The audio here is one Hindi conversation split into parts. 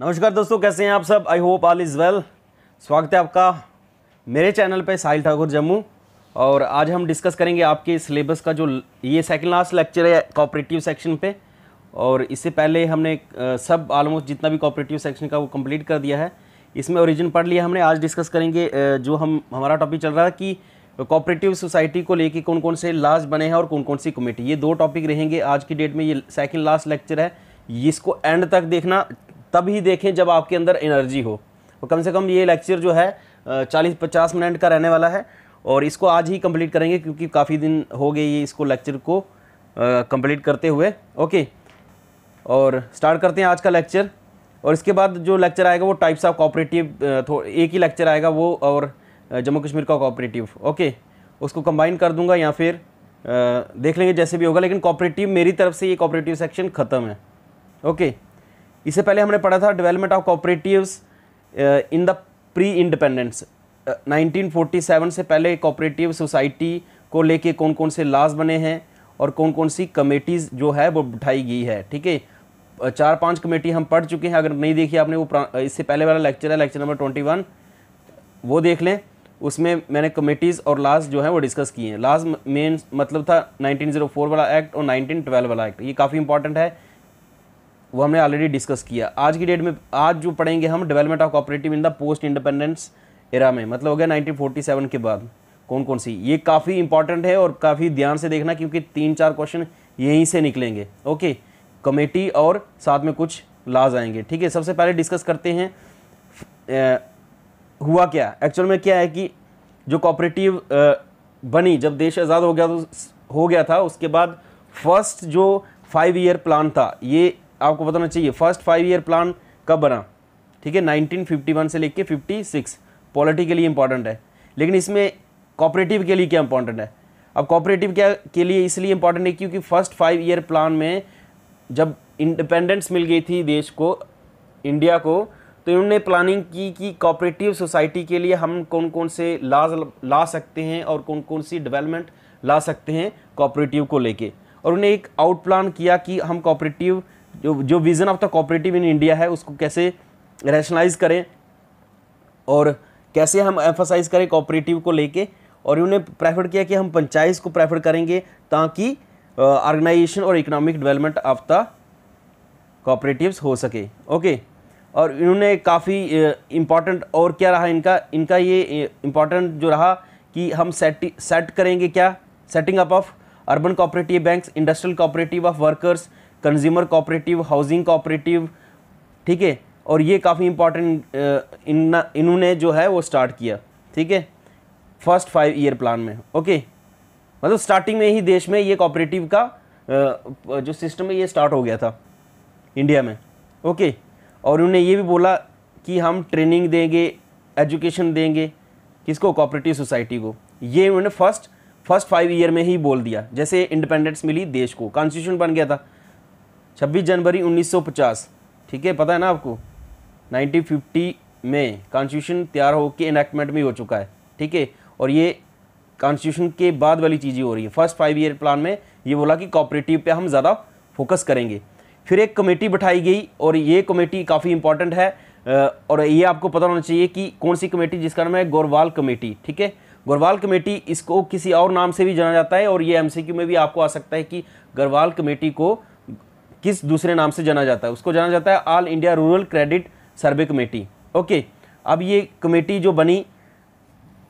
नमस्कार दोस्तों, कैसे हैं आप सब? I hope all is well स्वागत है आपका मेरे चैनल पे, साहिल ठाकुर जम्मू। और आज हम डिस्कस करेंगे आपके सिलेबस का जो ये सेकंड लास्ट लेक्चर है कॉपरेटिव सेक्शन पे। और इससे पहले हमने सब ऑलमोस्ट जितना भी कॉपरेटिव सेक्शन का वो कंप्लीट कर दिया है। इसमें ओरिजिन पढ़ लिया हमने। आज डिस्कस करेंगे जो हम, हमारा टॉपिक चल रहा है कि कॉपरेटिव सोसाइटी को लेके कौन कौन से लाज बने हैं और कौन कौन सी कमेटी ये दो टॉपिक रहेंगे। आज की डेट में ये सेकंड लास्ट लेक्चर है। इसको एंड तक देखना। तब ही देखें जब आपके अंदर एनर्जी हो। तो कम से कम ये लेक्चर जो है चालीस पचास मिनट का रहने वाला है और इसको आज ही कंप्लीट करेंगे क्योंकि काफ़ी दिन हो गए ये इसको लेक्चर को कंप्लीट करते हुए। ओके? और स्टार्ट करते हैं आज का लेक्चर। और इसके बाद जो लेक्चर आएगा वो टाइप्स ऑफ़ कोऑपरेटिव एक ही लेक्चर आएगा वो और जम्मू कश्मीर का कोऑपरेटिव ओके? उसको कंबाइन कर दूँगा या फिर अ, देख लेंगे जैसे भी होगा लेकिन कोऑपरेटिव मेरी तरफ़ से ये कोऑपरेटिव सेक्शन ख़त्म है। ओके? इससे पहले हमने पढ़ा था development of cooperatives in the pre independence 1947 से पहले कॉपरेटिव सोसाइटी को लेके कौन कौन से लाज बने हैं और कौन कौन सी कमेटीज़ जो है वो बिठाई गई है, ठीक है? चार पाँच कमेटी हम पढ़ चुके हैं, अगर नहीं देखी आपने वो इससे पहले वाला लेक्चर है लेक्चर नंबर ट्वेंटी वन वो देख लें, उसमें मैंने कमेटीज़ और लाज जो है वो डिस्कस किए हैं। लाज मेन मतलब था 1904 वाला एक्ट और 1912 वाला एक्ट ये काफ़ी इंपॉर्टेंट है। वो हमने ऑलरेडी डिस्कस किया। आज की डेट में आज जो पढ़ेंगे हम development of cooperative in the post independence era में मतलब हो गया 1947 के बाद। कौन कौन सी? ये काफ़ी इंपॉर्टेंट है और काफ़ी ध्यान से देखना क्योंकि तीन चार क्वेश्चन यहीं से निकलेंगे। ओके कमेटी और साथ में कुछ लाज आएँगे। ठीक है? सबसे पहले डिस्कस करते हैं अ, हुआ क्या? एक्चुअल में क्या है कि जो कॉपरेटिव बनी जब देश आज़ाद हो गया तो हो गया था उसके बाद फ़र्स्ट जो फाइव ईयर प्लान था ये आपको बताना चाहिए फ़र्स्ट फाइव ईयर प्लान कब बना? ठीक है 1951 से लेके 56 पॉलिटी के लिए इंपॉर्टेंट है। लेकिन इसमें कॉपरेटिव के लिए क्या इंपॉर्टेंट है? अब कॉपरेटिव क्या, के लिए इसलिए इंपॉर्टेंट है क्योंकि फ़र्स्ट फाइव ईयर प्लान में जब इंडिपेंडेंस मिल गई थी देश को इंडिया को तो इन्होंने प्लानिंग की कि कॉपरेटिव सोसाइटी के लिए हम कौन कौन से लाज ला सकते हैं और कौन कौन सी डेवलपमेंट ला सकते हैं कॉपरेटिव को लेके। और उन्हें एक आउट प्लान किया कि हम कोऑपरेटिव जो जो vision of the cooperative in India है, उसको कैसे रैशनलाइज करें और कैसे हम एम्फोसाइज करें कोऑपरेटिव को लेके और उन्होंने प्रेफर किया कि हम पंचायत को प्रेफर करेंगे ताकि ऑर्गेनाइजेशन और economic development of the cooperatives हो सके। ओके और इन्होंने काफ़ी इंपॉर्टेंट और क्या रहा इनका इनका ये इंपॉर्टेंट जो रहा कि हम सेट सेट करेंगे क्या? Setting up of urban cooperative banks industrial cooperative of workers consumer cooperative, housing cooperative, ठीक है? और ये काफ़ी इंपॉर्टेंट इन, इन्होंने जो है वो स्टार्ट किया, ठीक है? फ़र्स्ट फाइव ईयर प्लान में ओके मतलब स्टार्टिंग में ही देश में ये कोऑपरेटिव का जो सिस्टम है ये स्टार्ट हो गया था इंडिया में ओके और उन्होंने ये भी बोला कि हम ट्रेनिंग देंगे एजुकेशन देंगे, किसको? कोऑपरेटिव सोसाइटी को। ये उन्होंने फ़र्स्ट फ़र्स्ट फाइव ईयर में ही बोल दिया, जैसे इंडिपेंडेंस मिली देश को कॉन्स्टिट्यूशन बन गया था। 26 जनवरी 1950 ठीक है, पता है ना आपको? 1950 में कॉन्स्टिट्यूशन तैयार होकर इनैक्टमेंट भी हो चुका है। ठीक है, और ये कॉन्स्टिट्यूशन के बाद वाली चीज़ें हो रही है। फ़र्स्ट फाइव ईयर प्लान में ये बोला कि कॉपरेटिव पे हम ज़्यादा फोकस करेंगे। फिर एक कमेटी बैठाई गई, और ये कमेटी काफ़ी इंपॉर्टेंट है और ये आपको पता होना चाहिए कि कौन सी कमेटी जिसका नाम है गोरवाल कमेटी ठीक है गोरवाल कमेटी इसको किसी और नाम से भी जाना जाता है, और ये एमसीक्यू में भी आपको आ सकता है कि गरवाल कमेटी को किस दूसरे नाम से जाना जाता है? उसको जाना जाता है all India rural credit survey committee okay अब ये कमेटी जो बनी,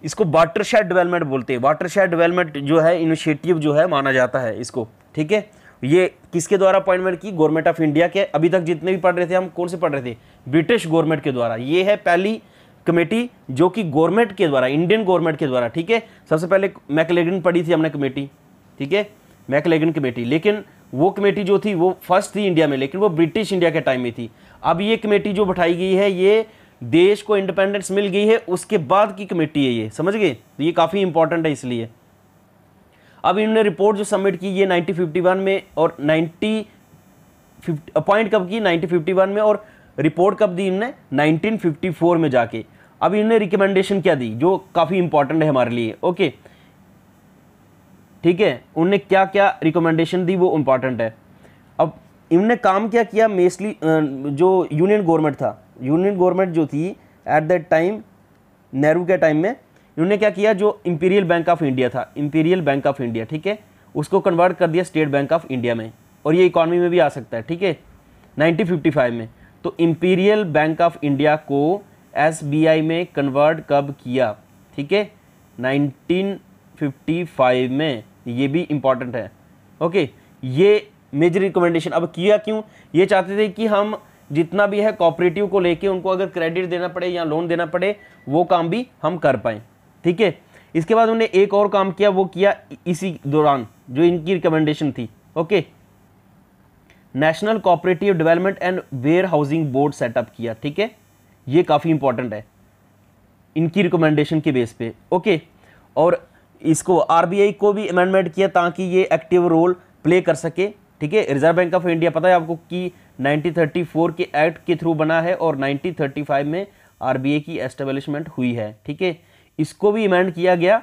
इसको वाटरशेड डेवलपमेंट बोलते हैं। वाटरशेड डेवलपमेंट जो है इनिशिएटिव जो है, माना जाता है इसको। ठीक है? ये किसके द्वारा अपॉइंटमेंट की? गवर्नमेंट ऑफ़ इंडिया के। अभी तक जितने भी पढ़ रहे थे हम, कौन से पढ़ रहे थे? ब्रिटिश गवर्नमेंट के द्वारा। ये है पहली कमेटी जो कि गवर्नमेंट के द्वारा इंडियन गवर्नमेंट के द्वारा। ठीक है? सबसे पहले मैकलेगन पढ़ी थी हमने कमेटी ठीक है? मैकलेगन कमेटी लेकिन वो कमेटी जो थी, वो फ़र्स्ट थी इंडिया में, लेकिन वो ब्रिटिश इंडिया के टाइम में थी। अब ये कमेटी जो बैठाई गई है, ये देश को इंडिपेंडेंस मिल गई है, उसके बाद की कमेटी है ये। समझ गए? तो ये काफ़ी इंपॉर्टेंट है इसलिए। अब इन्होंने रिपोर्ट जो सबमिट की, ये 1951 में और 90 अपॉइंट कब की? 1951 में और रिपोर्ट कब दी इन्होंने? 1954 में जाके। अब इन्होंने रिकमेंडेशन क्या दी, जो काफ़ी इंपॉर्टेंट है हमारे लिए। ओके ठीक है? उनने क्या क्या रिकमेंडेशन दी, वो इंपॉर्टेंट है। अब इनने काम क्या किया? मेस्टली जो यूनियन गवर्नमेंट था यूनियन गवर्नमेंट जो थी एट दैट टाइम नेहरू के टाइम में, इन्होंने क्या किया? जो इम्पीरियल बैंक ऑफ़ इंडिया था इम्पीरियल बैंक ऑफ़ इंडिया ठीक है? उसको कन्वर्ट कर दिया स्टेट बैंक ऑफ़ इंडिया में। और ये इकॉनमी में भी आ सकता है, ठीक है? 1955 में। तो इम्पीरियल बैंक ऑफ़ इंडिया को एसबीआई में कन्वर्ट कब किया? ठीक है? 1955 में। ये भी इंपॉर्टेंट है। ओके ये मेजर रिकमेंडेशन अब किया क्यों? ये चाहते थे कि हम जितना भी है कॉपरेटिव को लेके उनको अगर क्रेडिट देना पड़े या लोन देना पड़े, वो काम भी हम कर पाए। ठीक है? इसके बाद उन्होंने एक और काम किया, वो किया इसी दौरान, जो इनकी रिकमेंडेशन थी। Okay national cooperative development and warehousing board setup किया, ठीक है? ये काफ़ी इंपॉर्टेंट है, इनकी रिकमेंडेशन के बेस पे। ओके और इसको आरबीआई को भी अमेंडमेंट किया ताकि ये एक्टिव रोल प्ले कर सके। ठीक है? रिज़र्व बैंक ऑफ़ इंडिया पता है आपको कि 1934 के एक्ट के थ्रू बना है और 1935 में आरबीआई की एस्टेब्लिशमेंट हुई है। ठीक है? इसको भी अमेंड किया गया।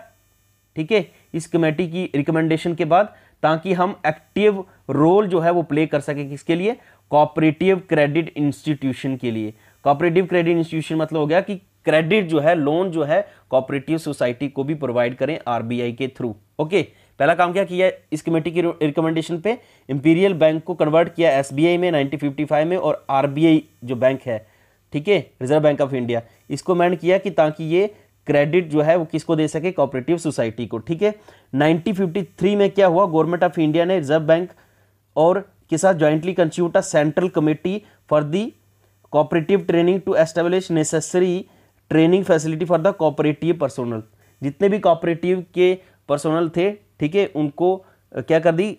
ठीक है? इस कमेटी की रिकमेंडेशन के बाद ताकि हम एक्टिव रोल जो है वो प्ले कर सके किसके लिए? कॉपरेटिव क्रेडिट इंस्टीट्यूशन के लिए। कॉपरेटिव क्रेडिट इंस्टीट्यूशन मतलब हो गया कि क्रेडिट जो है, लोन जो है कॉपरेटिव सोसाइटी को भी प्रोवाइड करें आरबीआई के थ्रू ओके पहला काम क्या किया इस कमेटी की रिकमेंडेशन पे? इंपीरियल बैंक को कन्वर्ट किया एसबीआई में 1955 में और आरबीआई जो बैंक है, ठीक है रिज़र्व बैंक ऑफ़ इंडिया इसको मैंड किया कि ताकि ये क्रेडिट जो है वो किसको दे सके? कॉपरेटिव सोसाइटी को, ठीक है? 1953 में क्या हुआ? गवर्नमेंट ऑफ़ इंडिया ने रिज़र्व बैंक और के साथ jointly constitute central committee for the cooperative training to establish necessary training facility for the cooperative personnel. जितने भी कोऑपरेटिव के पर्सोनल थे, ठीक है, उनको क्या कर दी?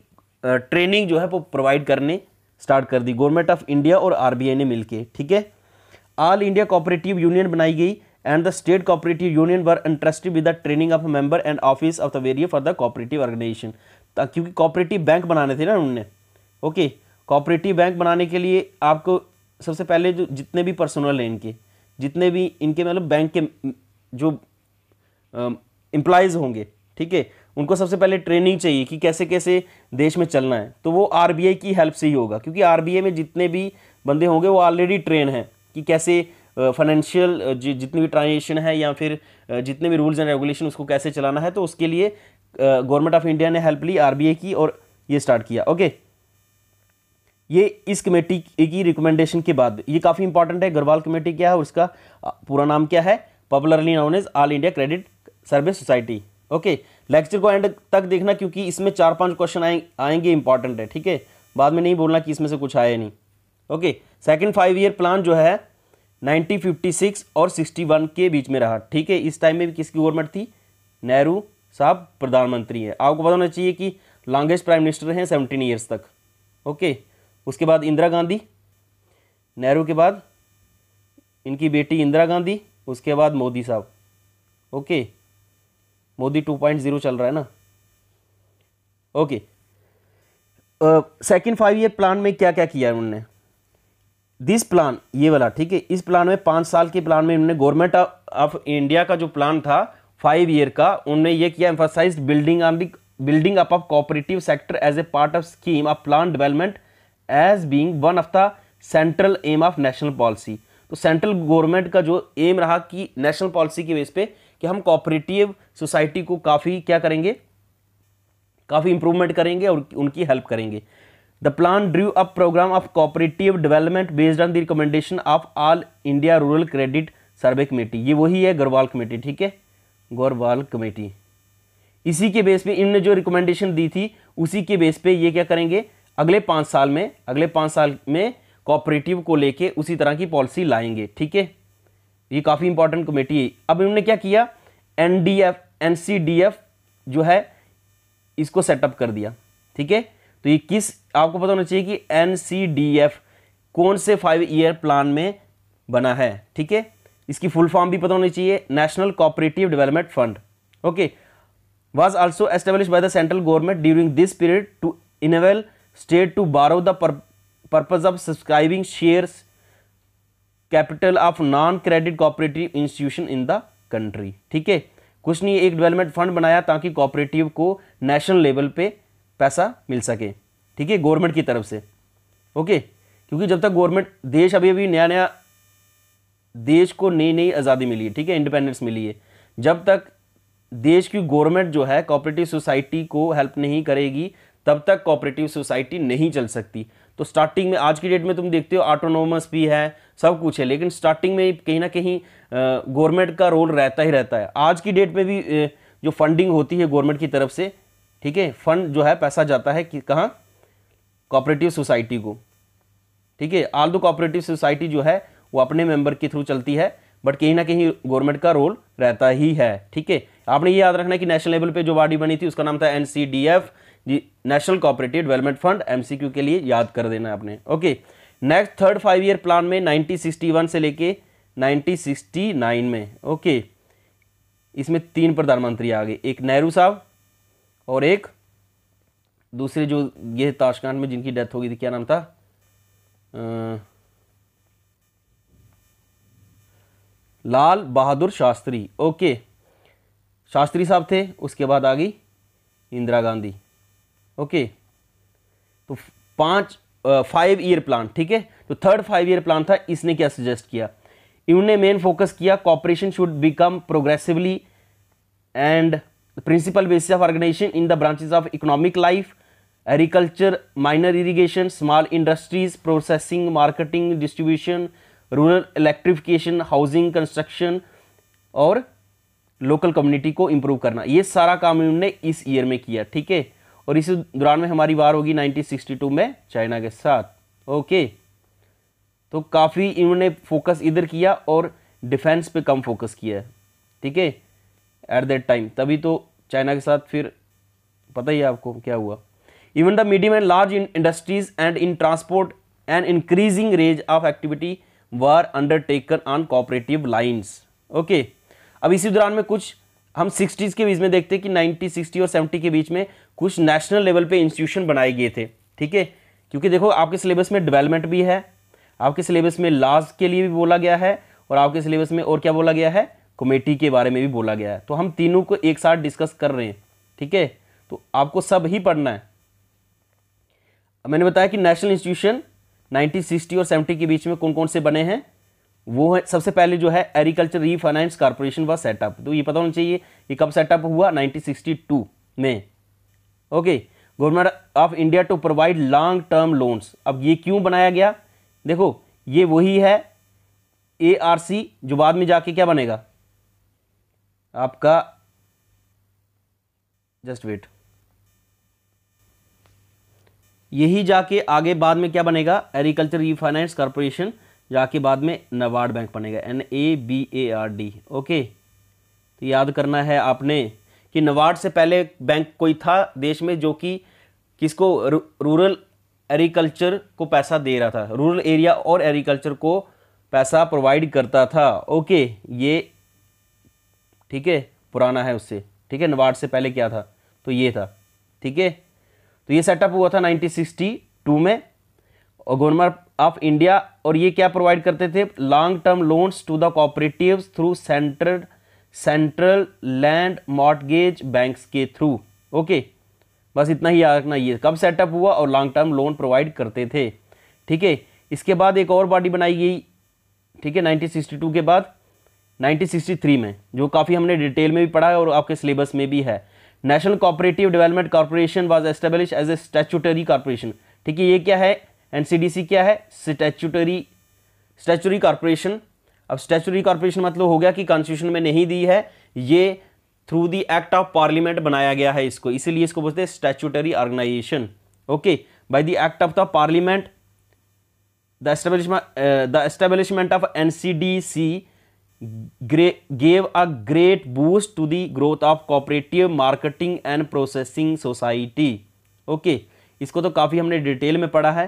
ट्रेनिंग जो है वो प्रोवाइड करने स्टार्ट कर दी। गवर्नमेंट ऑफ़ इंडिया और आरबीआई ने मिलके, ठीक है? ऑल इंडिया कोऑपरेटिव यूनियन बनाई गई and the state cooperative union were interested with the training of member and office of the bearer for the cooperative organisation क्योंकि कोऑपरेटिव बैंक बनाने थे ना उन्होंने ओके कोऑपरेटिव बैंक बनाने के लिए आपको सबसे पहले जो जितने भी पर्सनल हैं इनके जितने भी इनके मतलब बैंक के, जो एम्प्लॉयज़ होंगे, ठीक है, उनको सबसे पहले ट्रेनिंग चाहिए कि कैसे कैसे देश में चलना है। तो वो आरबीआई की हेल्प से ही होगा, क्योंकि आरबीआई में जितने भी बंदे होंगे, वो ऑलरेडी ट्रेन हैं कि कैसे फाइनेंशियल जितनी भी ट्रांजेक्शन है या फिर जितने भी रूल्स एंड रेगुलेशन उसको कैसे चलाना है तो उसके लिए गवर्नमेंट ऑफ़ इंडिया ने हेल्प ली आरबीआई की और ये स्टार्ट किया ओके ये इस कमेटी की रिकमेंडेशन के बाद, ये काफ़ी इंपॉर्टेंट है गरवाल कमेटी क्या है उसका पूरा नाम क्या है? Popularly known as all India credit service society okay lecture को एंड तक देखना, क्योंकि इसमें चार पाँच क्वेश्चन आए, आएँगे इंपॉर्टेंट है, ठीक है? बाद में नहीं बोलना कि इसमें से कुछ आया नहीं। Okay second five year plan जो है 1956 और 61 के बीच में रहा, ठीक है? इस टाइम में भी किसकी गवर्नमेंट थी? नेहरू साहब, प्रधानमंत्री है। आपको पता होना चाहिए कि लॉन्गेस्ट प्राइम मिनिस्टर हैं सेवनटीन ईयर्स तक। ओके उसके बाद इंदिरा गांधी, नेहरू के बाद इनकी बेटी इंदिरा गांधी, उसके बाद मोदी साहब। ओके? मोदी 2.0 चल रहा है ना? Okay. Second five year plan में क्या क्या किया है उन्होंने? दिस प्लान ये वाला, ठीक है? इस प्लान में पाँच साल के प्लान में उन्होंने गवर्नमेंट ऑफ़ इंडिया का जो प्लान था फाइव ईयर का, उन्होंने ये किया emphasise building on the building up of cooperative sector as a part of scheme of plan development as being one of the central aim of national policy तो सेंट्रल गवर्नमेंट का जो एम रहा कि नेशनल पॉलिसी के बेस पे कि हम कोऑपरेटिव सोसाइटी को काफ़ी क्या करेंगे? काफ़ी इंप्रूवमेंट करेंगे और उनकी हेल्प करेंगे। The plan drew up programme of cooperative development based on the recommendation of all India rural credit survey committee ये वही है गरवाल कमेटी ठीक है? गौरवाल कमेटी इसी के बेस पे इनने जो रिकमेंडेशन दी थी, उसी के बेस पे ये क्या करेंगे? अगले पाँच साल में, अगले पाँच साल में कॉपरेटिव को लेके उसी तरह की पॉलिसी लाएँगे, ठीक है? ये काफ़ी इंपॉर्टेंट कमेटी है अब इन्होंने क्या किया? N D F N C D F जो है, इसको सेटअप कर दिया, ठीक है? तो ये किस, आपको पता होना चाहिए कि एन सी डी एफ़ कौन से फाइव ईयर प्लान में बना है, ठीक है? इसकी फुल फॉर्म भी पता होनी चाहिए national cooperative development fund okay was also establish by the central government during this period to enable state to borrow the purpose of subscribing shares capital of non credit cooperative institution in the country ठीक है? कुछ नहीं, एक डेवलपमेंट फंड बनाया ताकि कोऑपरेटिव को नेशनल लेवल पे पैसा मिल सके। ठीक है? गवर्नमेंट की तरफ़ से। ओके क्योंकि जब तक गवर्नमेंट देश अभी अभी नया नया देश को नई नई आज़ादी मिली है। ठीक है? इंडिपेंडेंस मिली है। जब तक देश की गवर्नमेंट जो है कोऑपरेटिव सोसाइटी को हेल्प नहीं करेगी तब तक कोऑपरेटिव सोसाइटी नहीं चल सकती। तो स्टार्टिंग में आज की डेट में तुम देखते हो ऑटोनोमस भी है, सब कुछ है, लेकिन स्टार्टिंग में कहीं ना कहीं गवर्नमेंट का रोल रहता ही रहता है। आज की डेट में भी जो फंडिंग होती है गवर्नमेंट की तरफ़ से, ठीक है फंड जो है पैसा जाता है कि कहाँ? कोऑपरेटिव सोसाइटी को। ठीक है आल दो कोऑपरेटिव सोसाइटी जो है, वो अपने मेंबर के थ्रू चलती है बट कहीं ना कहीं गवर्नमेंट का रोल रहता ही है। ठीक है, आपने ये याद रखना कि नेशनल लेवल पे जो बॉडी बनी थी, उसका नाम था एनसीडीएफ जी national cooperative development fund MCQ के लिए याद कर देना आपने। Okay next third five year plan में 1961 से लेके 1969 में। ओके इसमें तीन प्रधानमंत्री आ गए एक नेहरू साहब और एक दूसरे जो ये ताशकांड में जिनकी डेथ हो गई थी क्या नाम था? आ, लाल बहादुर शास्त्री। ओके शास्त्री साहब थे उसके बाद आ गई इंदिरा गांधी। ओके? तो पाँच फाइव ईयर प्लान ठीक है? तो थर्ड फाइव ईयर प्लान था, इसने क्या सजेस्ट किया? इन्होंने मेन फोकस किया cooperation should become progressively and principal basis of organisation in the branches of economic life agriculture minor irrigation small industries processing marketing distribution rural electrification housing construction और लोकल कम्युनिटी को इंप्रूव करना। ये सारा काम इन्होंने इस ईयर में किया, ठीक है? और इस दौरान में हमारी वार होगी 1962 में चाइना के साथ। ओके। तो काफ़ी इन्होंने फोकस इधर किया और डिफेंस पे कम फोकस किया है। ठीक है? एट दैट टाइम तभी तो चाइना के साथ फिर पता ही है आपको क्या हुआ। Even the medium and large industries and in transport and increasing range of activity were undertaken on cooperative lines okay? अब इसी दौरान में कुछ हम सिक्सटीज़ के बीच में देखते हैं कि नाइनटी सिक्सटी और सेवेंटी के बीच में कुछ नेशनल लेवल पे इंस्टीट्यूशन बनाए गए थे, ठीक है? क्योंकि देखो, आपके सिलेबस में डेवलपमेंट भी है, आपके सिलेबस में लॉज के लिए भी बोला गया है और आपके सिलेबस में और क्या बोला गया है? कमेटी के बारे में भी बोला गया है। तो हम तीनों को एक साथ डिस्कस कर रहे हैं, ठीक है? तो आपको सब ही पढ़ना है। मैंने बताया कि नेशनल इंस्टीट्यूशन 1960 और 70 के बीच में कौन कौन से बने हैं? वो है, सबसे पहले जो है एग्रीकल्चर रीफाइनेंस कॉर्पोरेशन व सेटअप तो ये पता होना चाहिए ये कब सेटअप हुआ? 1962 में। Okay government of India to provide long term loans अब ये क्यों बनाया गया? देखो, ये वही है ए आर सी जो बाद में जाके क्या बनेगा? आपका जस्ट वेट यही जाके आगे बाद में क्या बनेगा? एग्रीकल्चर रीफाइनेंस कॉर्पोरेशन जाके बाद में नबार्ड बैंक बनेगा N A B A R D okay तो याद करना है आपने कि नबार्ड से पहले बैंक कोई था देश में जो कि किसको रूरल एग्रीकल्चर को पैसा दे रहा था, रूरल एरिया और एग्रीकल्चर को पैसा प्रोवाइड करता था ओके ये ठीक है, पुराना है उससे, ठीक है? नबार्ड से पहले क्या था? तो ये था, ठीक है? तो ये सेटअप हुआ था 1962 में, और गवर्नमेंट ऑफ़ इंडिया और ये क्या प्रोवाइड करते थे? Long term loans to the cooperative through central central land mortgage banks के थ्रू ओके बस इतना ही याद रखना, ये कब सेटअप हुआ और लॉन्ग टर्म लोन प्रोवाइड करते थे? ठीक है? इसके बाद एक और बॉडी बनाई गई, ठीक है 1962 के बाद 1963 में, जो काफ़ी हमने डिटेल में भी पढ़ा है और आपके सिलेबस में भी है। National Cooperative Development Corporation was establish as a statutory corporation ठीक है, ये क्या है? एनसीडीसी क्या है? स्टैचुटरी स्टैचुरी कॉर्पोरेशन अब स्टैचुरी कॉर्पोरेशन मतलब हो गया कि कॉन्स्टिट्यूशन में नहीं दी है। ये through the act of parliament बनाया गया है इसको। इसीलिए इसको बोलते हैं statutory organisation okay by the act of the parliament the establishment the establishment of NCDC gave a great boost to the growth of cooperative marketing and processing society. Okay इसको तो काफ़ी हमने डिटेल में पढ़ा है।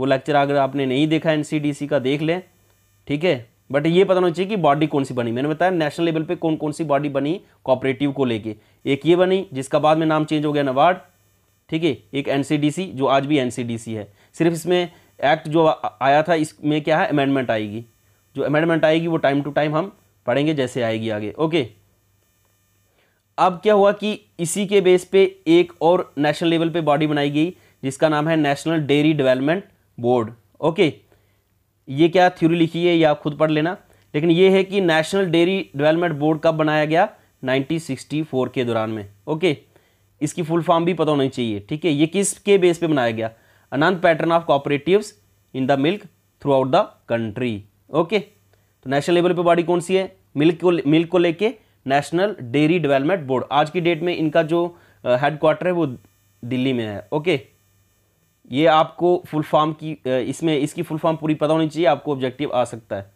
वो लेक्चर अगर आपने नहीं देखा एनसीडीसी का, देख लें। ठीक है? बट ये पता होना चाहिए कि बॉडी कौन सी बनी। मैंने बताया नेशनल लेवल पे कौन कौन सी बॉडी बनी कोऑपरेटिव को लेके। एक ये बनी, जिसका बाद में नाम चेंज हो गया नवार्ड ठीक है? एक एनसीडीसी जो आज भी एनसीडीसी है। सिर्फ़ इसमें एक्ट जो आया था, इसमें क्या है? अमेंडमेंट आएगी। जो अमेंडमेंट आएगी, वो टाइम टू टाइम हम पढ़ेंगे, जैसे आएगी आगे। ओके अब क्या हुआ कि इसी के बेस पे एक और नेशनल लेवल पे बॉडी बनाई गई, जिसका नाम है national dairy development board. Okay, ये क्या थ्योरी लिखी है, या खुद पढ़ लेना। लेकिन ये है कि नेशनल डेयरी डेवलपमेंट बोर्ड कब बनाया गया? 1964 के दौरान में। ओके, इसकी फुल फॉर्म भी पता होनी चाहिए, ठीक है? ये किस के बेस पे बनाया गया? Anand pattern of cooperatives in the milk throughout the country okay तो नेशनल लेवल पे बॉडी कौन सी है? मिल्क को मिल्क को लेके नेशनल डेयरी डेवलपमेंट बोर्ड आज की डेट में इनका जो हेड क्वार्टर है, वो दिल्ली में है। ओके ये आपको फुल फॉर्म की इसमें, इसकी फुल फॉर्म पूरी पता होनी चाहिए, आपको ऑब्जेक्टिव आ सकता है।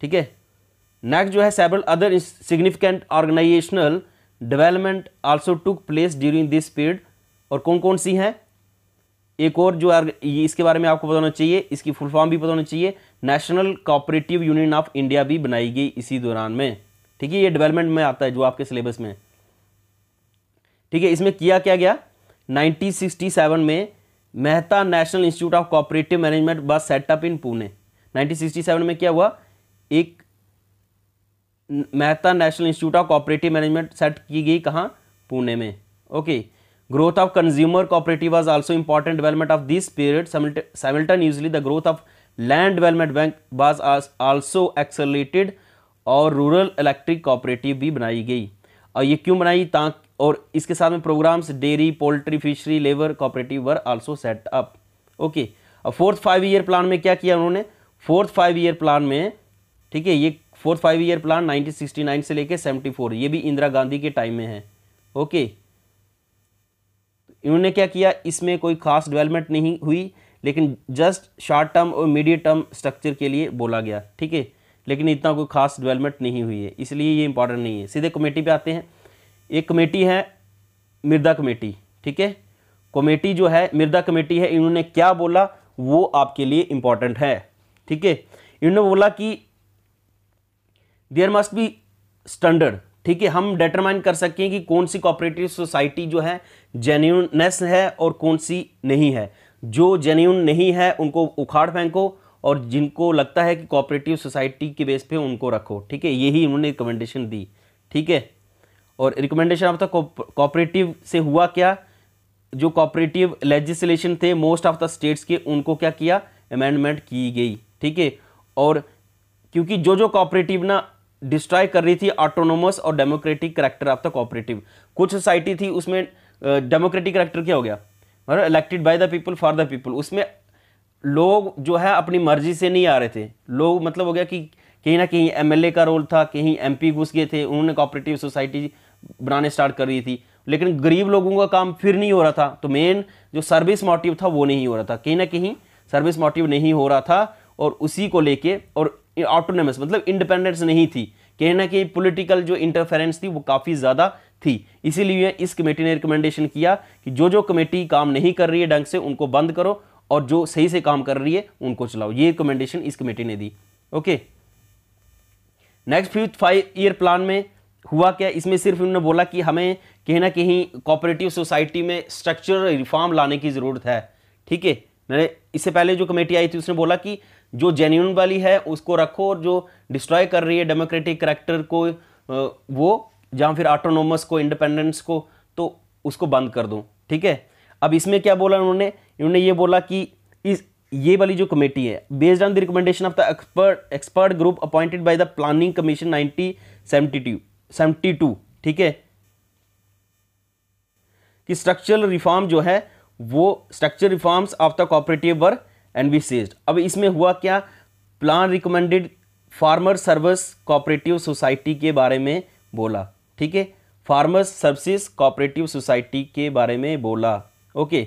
ठीक है? नेक्स्ट जो है several other significant organisational development also took place during this period और कौन कौन सी हैं? एक और जो इसके बारे में आपको पता होना चाहिए, इसकी फुल फॉर्म भी पता होना चाहिए। National cooperative union of India भी बनाई गई इसी दौरान में। ठीक है? ये डेवलपमेंट में आता है, जो आपके सिलेबस में। ठीक है? इसमें किया क्या गया? 1967 में Mehta National Institute of Cooperative Management, was set up in Pune. 1967 में क्या हुआ? एक Mehta National Institute of Cooperative Management set की गई कहाँ? पुणे में। Okay. Growth of consumer cooperative was also important development of this period. Simultaneously the growth of land development bank was also accelerated और रूरल इलेक्ट्रिक कॉपरेटिव भी बनाई गई। और ये क्यों बनाई? ताकि और इसके साथ में programmes dairy poultry fishery labour cooperative were also set up okay अब फोर्थ फाइव ईयर प्लान में क्या किया उन्होंने? फोर्थ फाइव ईयर प्लान में, ठीक है, ये फोर्थ फाइव ईयर प्लान 1969 से लेके 74 ये भी इंदिरा गांधी के टाइम में है. ओके इन्होंने क्या किया? इसमें कोई खास डेवलपमेंट नहीं हुई, लेकिन जस्ट शॉर्ट टर्म और मीडियम टर्म स्ट्रक्चर के लिए बोला गया, ठीक है. लेकिन इतना कोई खास डेवलपमेंट नहीं हुई है, इसलिए ये इंपॉर्टेंट नहीं है. सीधे कमेटी पे आते हैं. एक कमेटी है मृदा कमेटी, ठीक है? कमेटी जो है मृदा कमेटी है, इन्होंने क्या बोला, वो आपके लिए इंपॉर्टेंट है, ठीक है? इन्होंने बोला कि देयर मस्ट बी स्टैंडर्ड ठीक है? हम डिटरमाइन कर सकें कि कौन सी कोऑपरेटिव सोसाइटी जो है जेन्यूननेस है और कौन सी नहीं है। जो जेन्यून नहीं है, उनको उखाड़ फेंको और जिनको लगता है कि कोऑपरेटिव सोसाइटी के बेस पे उनको रखो, ठीक है? यही उन्होंने रिकमेंडेशन दी, ठीक है? और रिकमेंडेशन ऑफ़ द कोऑपरेटिव से हुआ क्या? जो कोऑपरेटिव लेजिस्लेशन थे मोस्ट ऑफ़ द स्टेट्स के, उनको क्या किया? अमेंडमेंट की गई, ठीक है? और क्योंकि जो जो कोऑपरेटिव ना डिस्ट्रॉय कर रही थी ऑटोनोमस और democratic character of the cooperative कुछ सोसाइटी थी उसमें डेमोक्रेटिक करेक्टर क्या हो गया? मतलब elected by the people for the people उसमें लोग जो है अपनी मर्ज़ी से नहीं आ रहे थे। लोग मतलब हो गया कि कहीं ना कहीं एमएलए का रोल था, कहीं एमपी घुस गए थे, उन्होंने कोऑपरेटिव सोसाइटी बनाने स्टार्ट कर रही थी। लेकिन गरीब लोगों का काम फिर नहीं हो रहा था। तो मेन जो सर्विस मोटिव था, वो नहीं हो रहा था। कहीं ना कहीं सर्विस मोटिव नहीं हो रहा था और उसी को लेके और ऑटोनमस मतलब इंडिपेंडेंस नहीं थी। कहीं ना कहीं पॉलिटिकल जो इंटरफेरेंस थी, वो काफ़ी ज़्यादा थी। इसीलिए इस कमेटी ने रिकमेंडेशन किया कि जो जो कमेटी काम नहीं कर रही है ढंग से, उनको बंद करो और जो सही से काम कर रही है, उनको चलाओ। ये रिकमेंडेशन इस कमेटी ने दी। Okay next fifth five year plan में हुआ क्या? इसमें सिर्फ़ उन्होंने बोला कि हमें कहीं ना कहीं कोऑपरेटिव सोसाइटी में स्ट्रक्चरल रिफॉर्म लाने की ज़रूरत है। ठीक है? मैंने इससे पहले जो कमेटी आई थी, उसने बोला कि जो जेन्यून वाली है, उसको रखो और जो डिस्ट्रॉय कर रही है डेमोक्रेटिक करेक्टर को वो, जहाँ फिर ऑटोनोमस को इंडिपेंडेंस को तो उसको बंद कर दो। ठीक है? अब इसमें क्या बोला उन्होंने? इन्होंने ये बोला कि इस, ये वाली जो कमेटी है based on the recommendation of the expert expert group appointed by the planning commission ninety seventy two ठीक है? कि स्ट्रक्चरल रिफॉर्म जो है, वो structure reforms of the cooperative were sized अब इसमें हुआ क्या? Plan recommended farmer service cooperative society के बारे में बोला, ठीक है? फार्मर सर्विस कॉपरेटिव सोसाइटी के बारे में बोला, okay?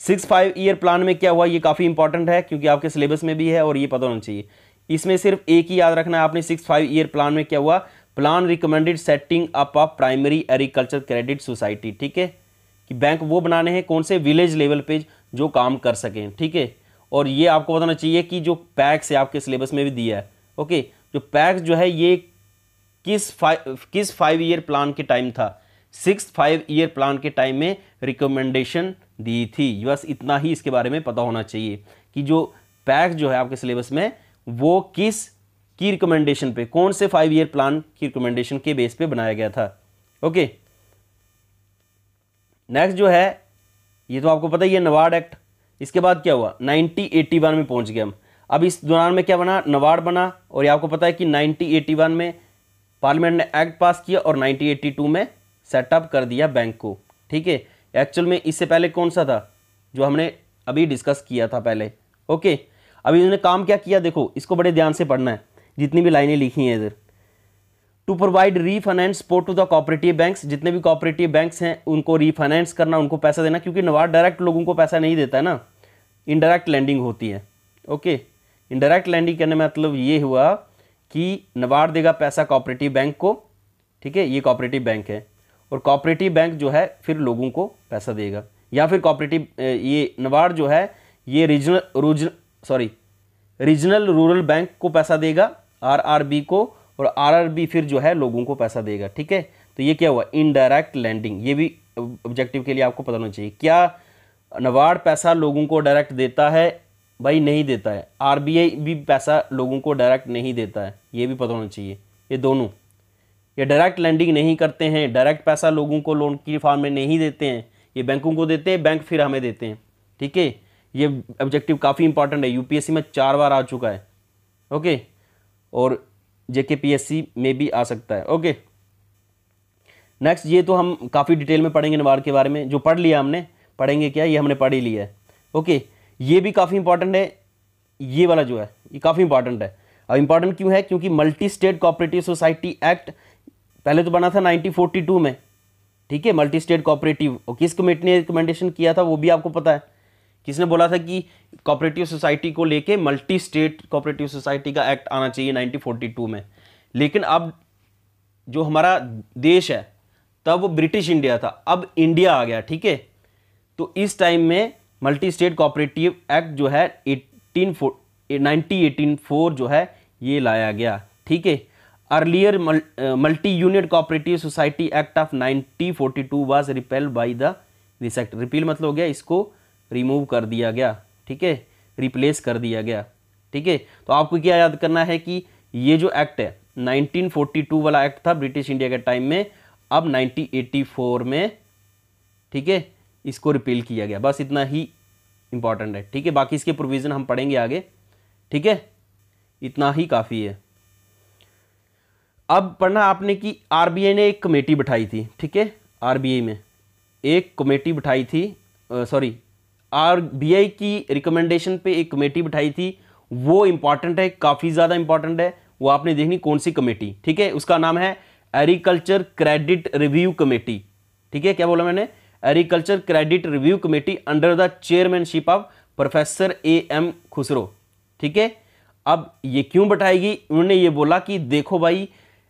Six five year plan में क्या हुआ? ये काफ़ी इंपॉर्टेंट है, क्योंकि आपके सिलेबस में भी है और ये पता होना चाहिए। इसमें सिर्फ़ एक ही याद रखना है, आपने सिक्स फाइव ईयर प्लान में क्या हुआ? Plan recommended setting up of primary agriculture credit society ठीक है? कि बैंक वो बनाने हैं कौन से विलेज लेवल पे जो काम कर सकें, ठीक है? और ये आपको बताना चाहिए कि जो पैक्स है आपके सिलेबस में भी दिया है, ओके? जो पैक्स जो है ये किस फाइव किस फाइव ईयर प्लान के टाइम था? सिक्स फाइव ईयर प्लान के टाइम में रिकमेंडेशन दी थी। बस इतना ही इसके बारे में पता होना चाहिए कि जो पैक्स जो है आपके सिलेबस में, वो किस की रिकमेंडेशन पे, कौन से फाइव ईयर प्लान की रिकमेंडेशन के बेस पे बनाया गया था? ओके नेक्स्ट जो है, ये तो आपको पता ही है नवाड एक्ट इसके बाद क्या हुआ? 1981 में पहुँच गए हम। अब इस दौरान में क्या बना? नवाड़ बना, और ये आपको पता है कि 1981 में पार्लियामेंट ने एक्ट पास किया और 1982 में सेटअप कर दिया बैंक को। ठीक है? एक्चुअल में इससे पहले कौन सा था? जो हमने अभी डिस्कस किया था पहले। ओके अभी इन्होंने काम क्या किया? देखो, इसको बड़े ध्यान से पढ़ना है। जितनी भी लाइनें लिखी हैं इधर। To provide refinance support to the cooperative banks जितने भी कॉपरेटिव बैंक्स हैं, उनको रीफाइनेंस करना, उनको पैसा देना, क्योंकि नवाड डायरेक्ट लोगों को पैसा नहीं देता है ना। इनडायरेक्ट लैंडिंग होती है। ओके इनडायरेक्ट लैंडिंग करने में मतलब ये हुआ कि नवाड देगा पैसा कॉपरेटिव बैंक को, ठीक है? ये कॉपरेटिव बैंक है। और कॉपरेटिव बैंक जो है, फिर लोगों को पैसा देगा। या फिर कॉपरेटिव ये नवाड जो है, ये regional region sorry regional rural bank को पैसा देगा। आरआरबी को और आरआरबी फिर जो है लोगों को पैसा देगा, ठीक है? तो ये क्या हुआ? इनडायरेक्ट लैंडिंग ये भी ऑब्जेक्टिव के लिए आपको पता होना चाहिए। क्या नबार्ड पैसा लोगों को डायरेक्ट देता है? भाई नहीं देता है। आरबीआई भी पैसा लोगों को डायरेक्ट नहीं देता है, ये भी पता होना चाहिए। ये दोनों। ये डायरेक्ट लैंडिंग नहीं करते हैं डायरेक्ट पैसा लोगों को लोन की फॉर्म में नहीं देते हैं, ये बैंकों को देते हैं बैंक फिर हमें देते हैं, ठीक है? ये ऑब्जेक्टिव काफ़ी इंपॉर्टेंट है। यूपीएससी में चार बार आ चुका है, ओके? और जेके में भी आ सकता है। ओके नेक्स्ट ये तो हम काफ़ी डिटेल में पढ़ेंगे नवार के बारे में। जो पढ़ लिया हमने, पढ़ेंगे क्या? ये हमने पढ़ ही लिया है। ओके ये भी काफ़ी इंपॉर्टेंट है। ये वाला जो है, ये काफ़ी इंपॉर्टेंट है। अब इंपॉर्टेंट क्यों है? क्योंकि multi state cooperative society act पहले तो बना था 1942 में। ठीक है? मल्टी स्टेट कोऑपरेटिव और किस कमेटी ने रिकमेंडेशन किया था वो भी आपको पता है। किसने बोला था कि कॉपरेटिव सोसाइटी को लेके मल्टी स्टेट कोऑपरेटिव सोसाइटी का एक्ट आना चाहिए 1942 में। लेकिन अब जो हमारा देश है, तब वो ब्रिटिश इंडिया था। अब इंडिया आ गया, ठीक है? तो इस टाइम में मल्टी स्टेट कॉपरेटिव एक्ट जो है एटीन नाइनटी एटीन फोर जो है, ये लाया गया, ठीक है? Earlier multi unit cooperative society act of 1942 was repeal by the this act repeal मतलब हो गया इसको रिमूव कर दिया गया, ठीक है? रिप्लेस कर दिया गया, ठीक है? तो आपको क्या याद करना है कि ये जो एक्ट है 1942 वाला एक्ट था ब्रिटिश इंडिया के टाइम में, अब 1984 में, ठीक है? इसको रिपील किया गया। बस इतना ही इंपॉर्टेंट है, ठीक है? बाकी इसके प्रोविज़न हम पढ़ेंगे आगे, ठीक है? इतना ही काफ़ी है। अब पढ़ना आपने कि आरबीआई ने एक कमेटी बिठाई थी, ठीक है? आरबीआई में। एक कमेटी बिठाई थी सॉरी आरबीआई की रिकमेंडेशन पे एक कमेटी बिठाई थी। वो इंपॉर्टेंट है, काफ़ी ज़्यादा इंपॉर्टेंट है। वो आपने देखनी कौन सी कमेटी ठीक है, उसका नाम है एग्रीकल्चर क्रेडिट रिव्यू कमेटी ठीक है, क्या बोला मैंने? Agriculture credit review committee under the chairmanship of professor A M Khusro ठीक है, अब ये क्यों बैठाएगी? उन्होंने ये बोला कि देखो भाई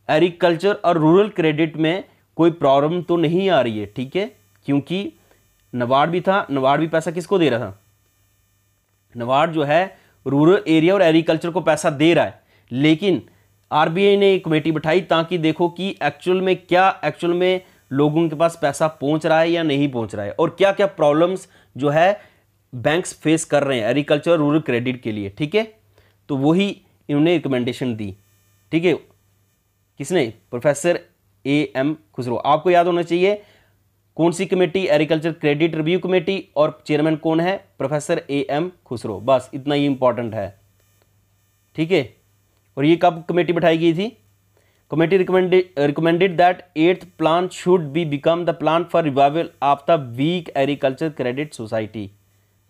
एग्रीकल्चर और रूरल क्रेडिट में कोई प्रॉब्लम तो नहीं आ रही है। ठीक है, क्योंकि नबार्ड भी था नबार्ड भी पैसा किसको दे रहा? था नवाड जो है रूरल एरिया और एग्रीकल्चर को पैसा दे रहा है। लेकिन आरबीआई ने एक कमेटी बैठाई ताकि देखो कि एक्चुअल में क्या एक्चुअल में लोगों के पास पैसा पहुँच रहा है या नहीं पहुँच रहा है और क्या क्या प्रॉब्लम्स जो है बैंक्स फेस कर रहे हैं एग्रीकल्चर रूरल क्रेडिट के लिए, ठीक है? तो वही इन्होंने रिकमेंडेशन दी, ठीक है? किसने? Professor A M Khusro. आपको याद होना चाहिए कौन सी committee? Agriculture credit review committee और चेयरमैन कौन है? Professor A M Khusro. बस, इतना ही इंपॉर्टेंट है। ठीक है? और ये कब कमेटी बैठाई गई थी? Committee recommended recommended that eighth plant should be become the plant for revival of the weak agriculture credit society.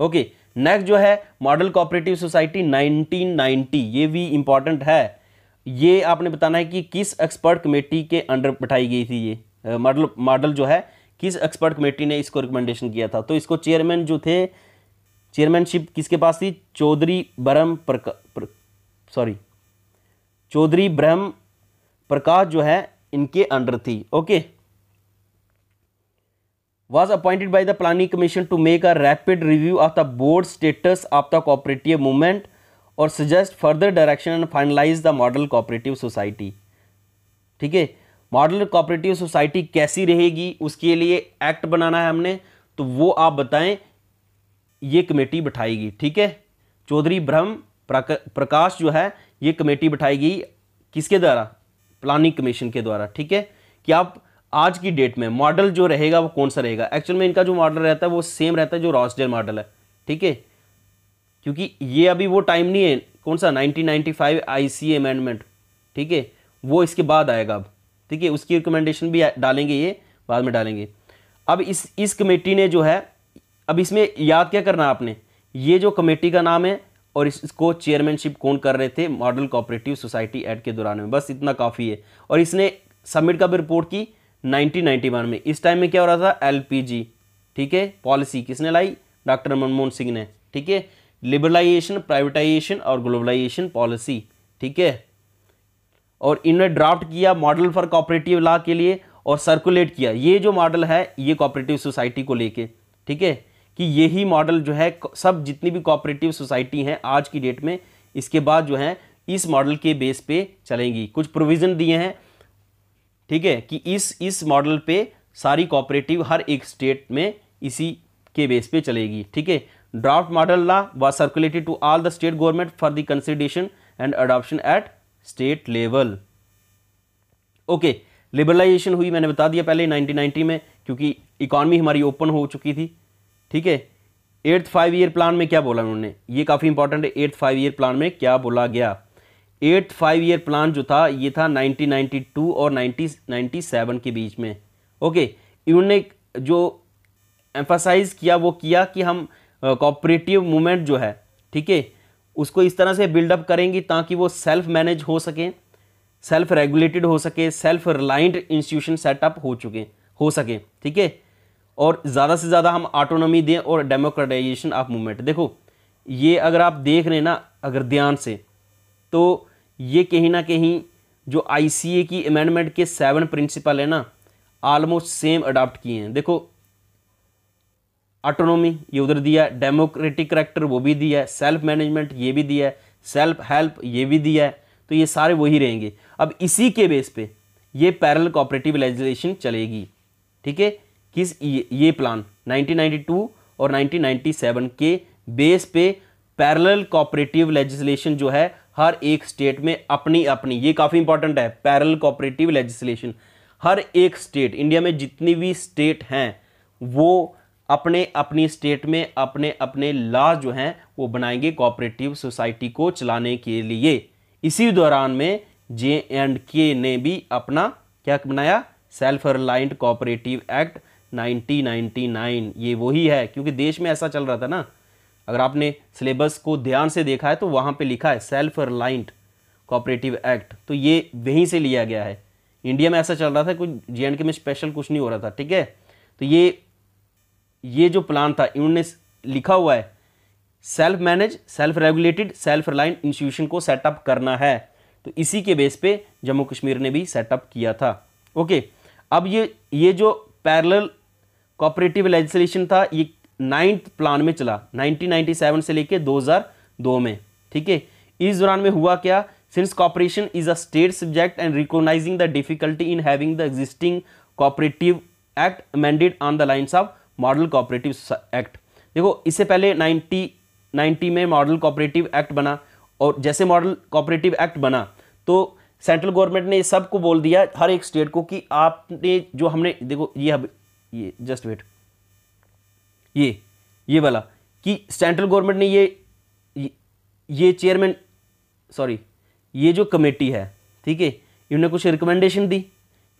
Okay next जो है मॉडल कोऑपरेटिव सोसाइटी 1990 ये भी इंपॉर्टेंट है। ये आपने बताना है कि किस एक्सपर्ट कमेटी के अंडर बैठाई गई थी ये? मॉडल मॉडल जो है किस एक्सपर्ट कमेटी ने इसको रिकमेंडेशन किया था? तो इसको चेयरमैन जो थे चेयरमैनशिप किसके पास थी? चौधरी ब्रह्म सॉरी चौधरी ब्रह्म प्रकाश जो है, इनके अंडर थी okay was appointed by the planning commission to make a rapid review of the board status of the cooperative movement और suggest further direction and finalise the model cooperative society ठीक है? मॉडल कोऑपरेटिव सोसाइटी कैसी रहेगी, उसके लिए एक्ट बनाना है हमने तो वो आप बताएँ, ये कमेटी बिठाएगी, ठीक है? चौधरी ब्रह्म प्रकाश जो है, ये कमेटी बिठाएगी किसके द्वारा? प्लानिंग कमीशन के द्वारा, ठीक है? कि आप आज की डेट में मॉडल जो रहेगा, वो कौन सा रहेगा? एक्चुअल में इनका जो मॉडल रहता है, वो सेम रहता है जो रॉसडेल मॉडल है, ठीक है? क्योंकि ये अभी वो टाइम नहीं है, कौन सा? 1995 आईसी अमेंडमेंट ठीक है? वो इसके बाद आएगा अब। ठीक है उसकी रिकमेंडेशन भी डालेंगे ये, बाद में डालेंगे। अब इस इस कमेटी ने जो है, अब इसमें याद क्या करना आपने? ये जो कमेटी का नाम है और इसको चेयरमैनशिप कौन कर रहे थे? मॉडल कोऑपरेटिव सोसाइटी एक्ट के दौरान में। बस इतना काफ़ी है। और इसने सबमिट कब रिपोर्ट की 1991 में। इस टाइम में क्या हो रहा था? एलपीजी ठीक है? पॉलिसी किसने लाई? डॉक्टर मनमोहन सिंह ने, ठीक है? लिबरलाइजेशन प्राइवेटाइजेशन और ग्लोबलाइजेशन पॉलिसी ठीक है? और इन्होंने ड्राफ्ट किया मॉडल फॉर कॉपरेटिव लॉ के लिए और सर्कुलेट किया। ये जो मॉडल है, ये कॉपरेटिव सोसाइटी को लेके, ठीक है? कि यही मॉडल जो है, सब जितनी भी कॉपरेटिव सोसाइटी हैं, आज की डेट में, इसके बाद जो है, इस मॉडल के बेस पे चलेंगी। कुछ प्रोविज़न दिए हैं, ठीक है? कि इस इस मॉडल पे सारी कॉपरेटिव हर एक स्टेट में इसी के बेस पे चलेगी, ठीक है? Draft model law was circulated to all the state government for the consideration and adoption at state level. Okay, liberalisation हुई, मैंने बता दिया पहले 1990 में, क्योंकि इकॉनमी हमारी ओपन हो चुकी थी। ठीक है? एट्थ फाइव ईयर प्लान में क्या बोला उन्होंने? ये काफ़ी इंपॉर्टेंट है, एट्थ फाइव ईयर प्लान में क्या बोला गया? एट्थ फाइव ईयर प्लान जो था, ये था 1992 और 1997 के बीच में। ओके, इन्होंने जो एम्फासाइज किया, वो किया कि हम कॉपरेटिव मूवमेंट जो है, ठीक है उसको इस तरह से बिल्डअप करेंगी ताकि वो सेल्फ मैनेज हो सके सेल्फ रेगुलेटेड हो सके सेल्फ रिलाइंट इंस्टीट्यूशन सेटअप हो चुके, हो सके, ठीक है? और ज़्यादा से ज़्यादा हम ऑटोनॉमी दें और डेमोक्रेटाइजेशन ऑफ़ मूवमेंट देखो, ये अगर आप देख रहे हैं ना, अगर ध्यान से तो ये कहीं ना कहीं जो आईसीए की अमेंडमेंट के सेवन प्रिंसिपल है ना ऑलमोस्ट सेम अडॉप्ट किए हैं। देखो ऑटोनॉमी ये उधर दिया है. डेमोक्रेटिक करेक्टर वो भी दिया है. सेल्फ मैनेजमेंट ये भी दिया है. सेल्फ हेल्प ये भी दिया है. तो ये सारे वही रहेंगे. अब इसी के बेस पे ये पैरल कोऑपरेटिव लेजिस्लेशन चलेगी. ठीक है? किस ये, ये प्लान 1992 और 1997 के बेस पे पैरल कोऑपरेटिव लेजिस्लेशन जो है हर एक स्टेट में अपनी अपनी. ये काफ़ी इंपॉर्टेंट है पैरल कोऑपरेटिव लेजिस्लेशन हर एक स्टेट इंडिया में जितनी भी स्टेट हैं वो अपने अपनी स्टेट में अपने अपने लॉ जो हैं, वो बनाएँगे कोऑपरेटिव सोसाइटी को चलाने के लिए। इसी दौरान में जे एंड के ने भी अपना क्या बनाया? सेल्फ रिलायंट कोऑपरेटिव एक्ट 1999 ये वही है, क्योंकि देश में ऐसा चल रहा था ना। अगर आपने सिलेबस को ध्यान से देखा है तो वहाँ पे लिखा है सेल्फ रिलायंट कोऑपरेटिव एक्ट तो ये वहीं से लिया गया है। इंडिया में ऐसा चल रहा था, कुछ जे एंड के में स्पेशल कुछ नहीं हो रहा था, ठीक है? तो ये ये जो प्लान था, इन्होंने लिखा हुआ है self manage self regulated self reliant institution को सेटअप करना है। तो इसी के बेस पे जम्मू कश्मीर ने भी सेटअप किया था। ओके अब ये ये जो पैरेलल कोऑपरेटिव लेजिस्लेशन था, ये नाइन्थ प्लान में चला 1997 से लेके 2002 में। ठीक है? इस दौरान में हुआ क्या? Since cooperation is a state subject and recognising the difficulty in having the existing cooperative act amended on the lines of model cooperative act. देखो, इससे पहले 90 90 में मॉडल कोऑपरेटिव एक्ट बना और जैसे मॉडल कोऑपरेटिव एक्ट बना तो सेंट्रल गवर्नमेंट ने सबको बोल दिया हर एक स्टेट को कि आपने जो हमने, देखो, ये अब, ये, जस्ट वेट। ये ये वाला, कि सेंट्रल गवर्नमेंट ने ये ये चेयरमैन, सॉरी, ये जो कमेटी है, ठीक है, इन्होंने कुछ रिकमेंडेशन दी,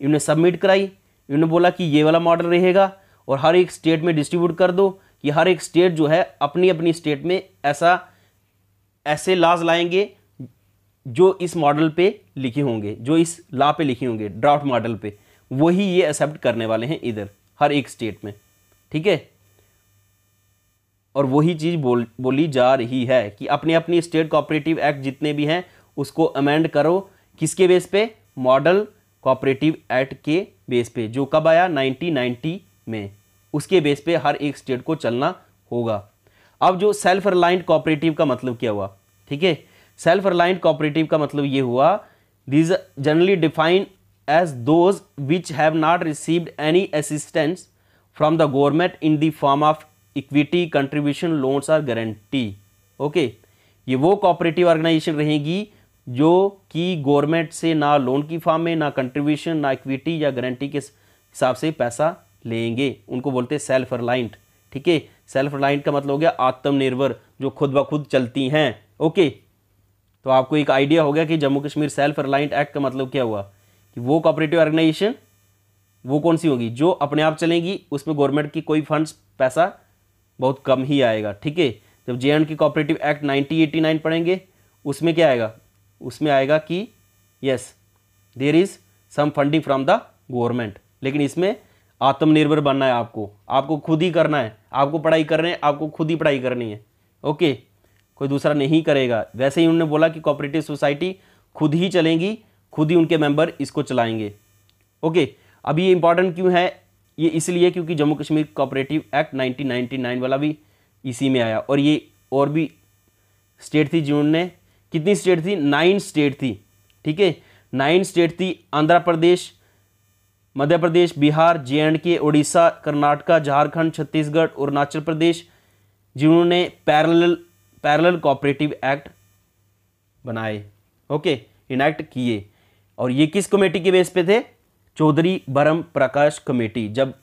इन्होंने सबमिट कराई, इन्होंने बोला कि ये वाला मॉडल रहेगा और हर एक स्टेट में डिस्ट्रीब्यूट कर दो कि हर एक स्टेट जो है अपनी अपनी स्टेट में ऐसा, ऐसे लाज लाएँगे जो इस मॉडल पे लिखे होंगे, जो इस लॉ पे लिखे होंगे ड्राफ्ट मॉडल पे। वही ये एक्सेप्ट करने वाले हैं इधर, हर एक स्टेट में। ठीक है? और वही चीज़ बोल, बोली जा रही है कि अपने अपनी स्टेट कोऑपरेटिव एक्ट जितने भी हैं, उसको अमेंड करो। किसके बेस पे? मॉडल कोऑपरेटिव एक्ट के बेस पे, जो कब आया? 1990 में। उसके बेस पे हर एक स्टेट को चलना होगा। अब जो सेल्फ रिलायंट कॉपरेटिव का मतलब क्या हुआ? ठीक है? सेल्फ रिलायंट कॉपरेटिव का मतलब ये हुआ these generally defined as those which have not received any assistance from the government in the form of equity contribution loans or guarantee okay? ये वो कॉपरेटिव ऑर्गेनाइजेशन रहेगी जो कि गवर्नमेंट से ना लोन की फॉर्म में, ना कंट्रीब्यूशन ना इक्विटी या गारंटी के हिसाब से पैसा लेंगे। उनको बोलते हैं सेल्फ रिलायंट ठीक है? सेल्फ रिलायंट का मतलब हो गया आत्मनिर्भर, जो खुद ब खुद चलती हैं। ओके? तो आपको एक आइडिया हो गया कि Jammu Kashmir self reliant act का मतलब क्या हुआ? कि वो कॉपरेटिव ऑर्गेनाइजेशन वो कौन सी होगी? जो अपने आप चलेंगी, उसमें गवर्नमेंट की कोई फंड्स पैसा बहुत कम ही आएगा। ठीक है? जब J and K cooperative act 1989 पढ़ेंगे, उसमें क्या आएगा? उसमें आएगा कि yes there is some funding from the government लेकिन इसमें आत्मनिर्भर बनना है आपको। आपको खुद ही करना है। आपको पढ़ाई करना है, आपको खुद ही पढ़ाई करनी है। ओके? कोई दूसरा नहीं करेगा। वैसे ही उन्होंने बोला कि कोऑपरेटिव सोसाइटी खुद ही चलेंगी, खुद ही उनके मेंबर इसको चलाएँगे। ओके? अब ये इंपॉर्टेंट क्यों है? ये इसलिए क्योंकि जम्मू कश्मीर कोऑपरेटिव एक्ट 1999 वाला भी इसी में आया। और ये और भी स्टेट थी जिन्होंने, कितनी स्टेट थी? नाइन स्टेट थी। ठीक है? नाइन स्टेट थी Andhra Pradesh Madhya Pradesh, Bihar, J and K Orissa Karnataka, Jharkhand, Chhattisgarh, Arunachal Pradesh, जिन्होंने पैरेलल पैरेलल कोऑपरेटिव एक्ट बनाए। ओके इनैक्ट किए। और ये किस कमेटी के बेस पे थे? चौधरी बरम प्रकाश कमेटी। जब,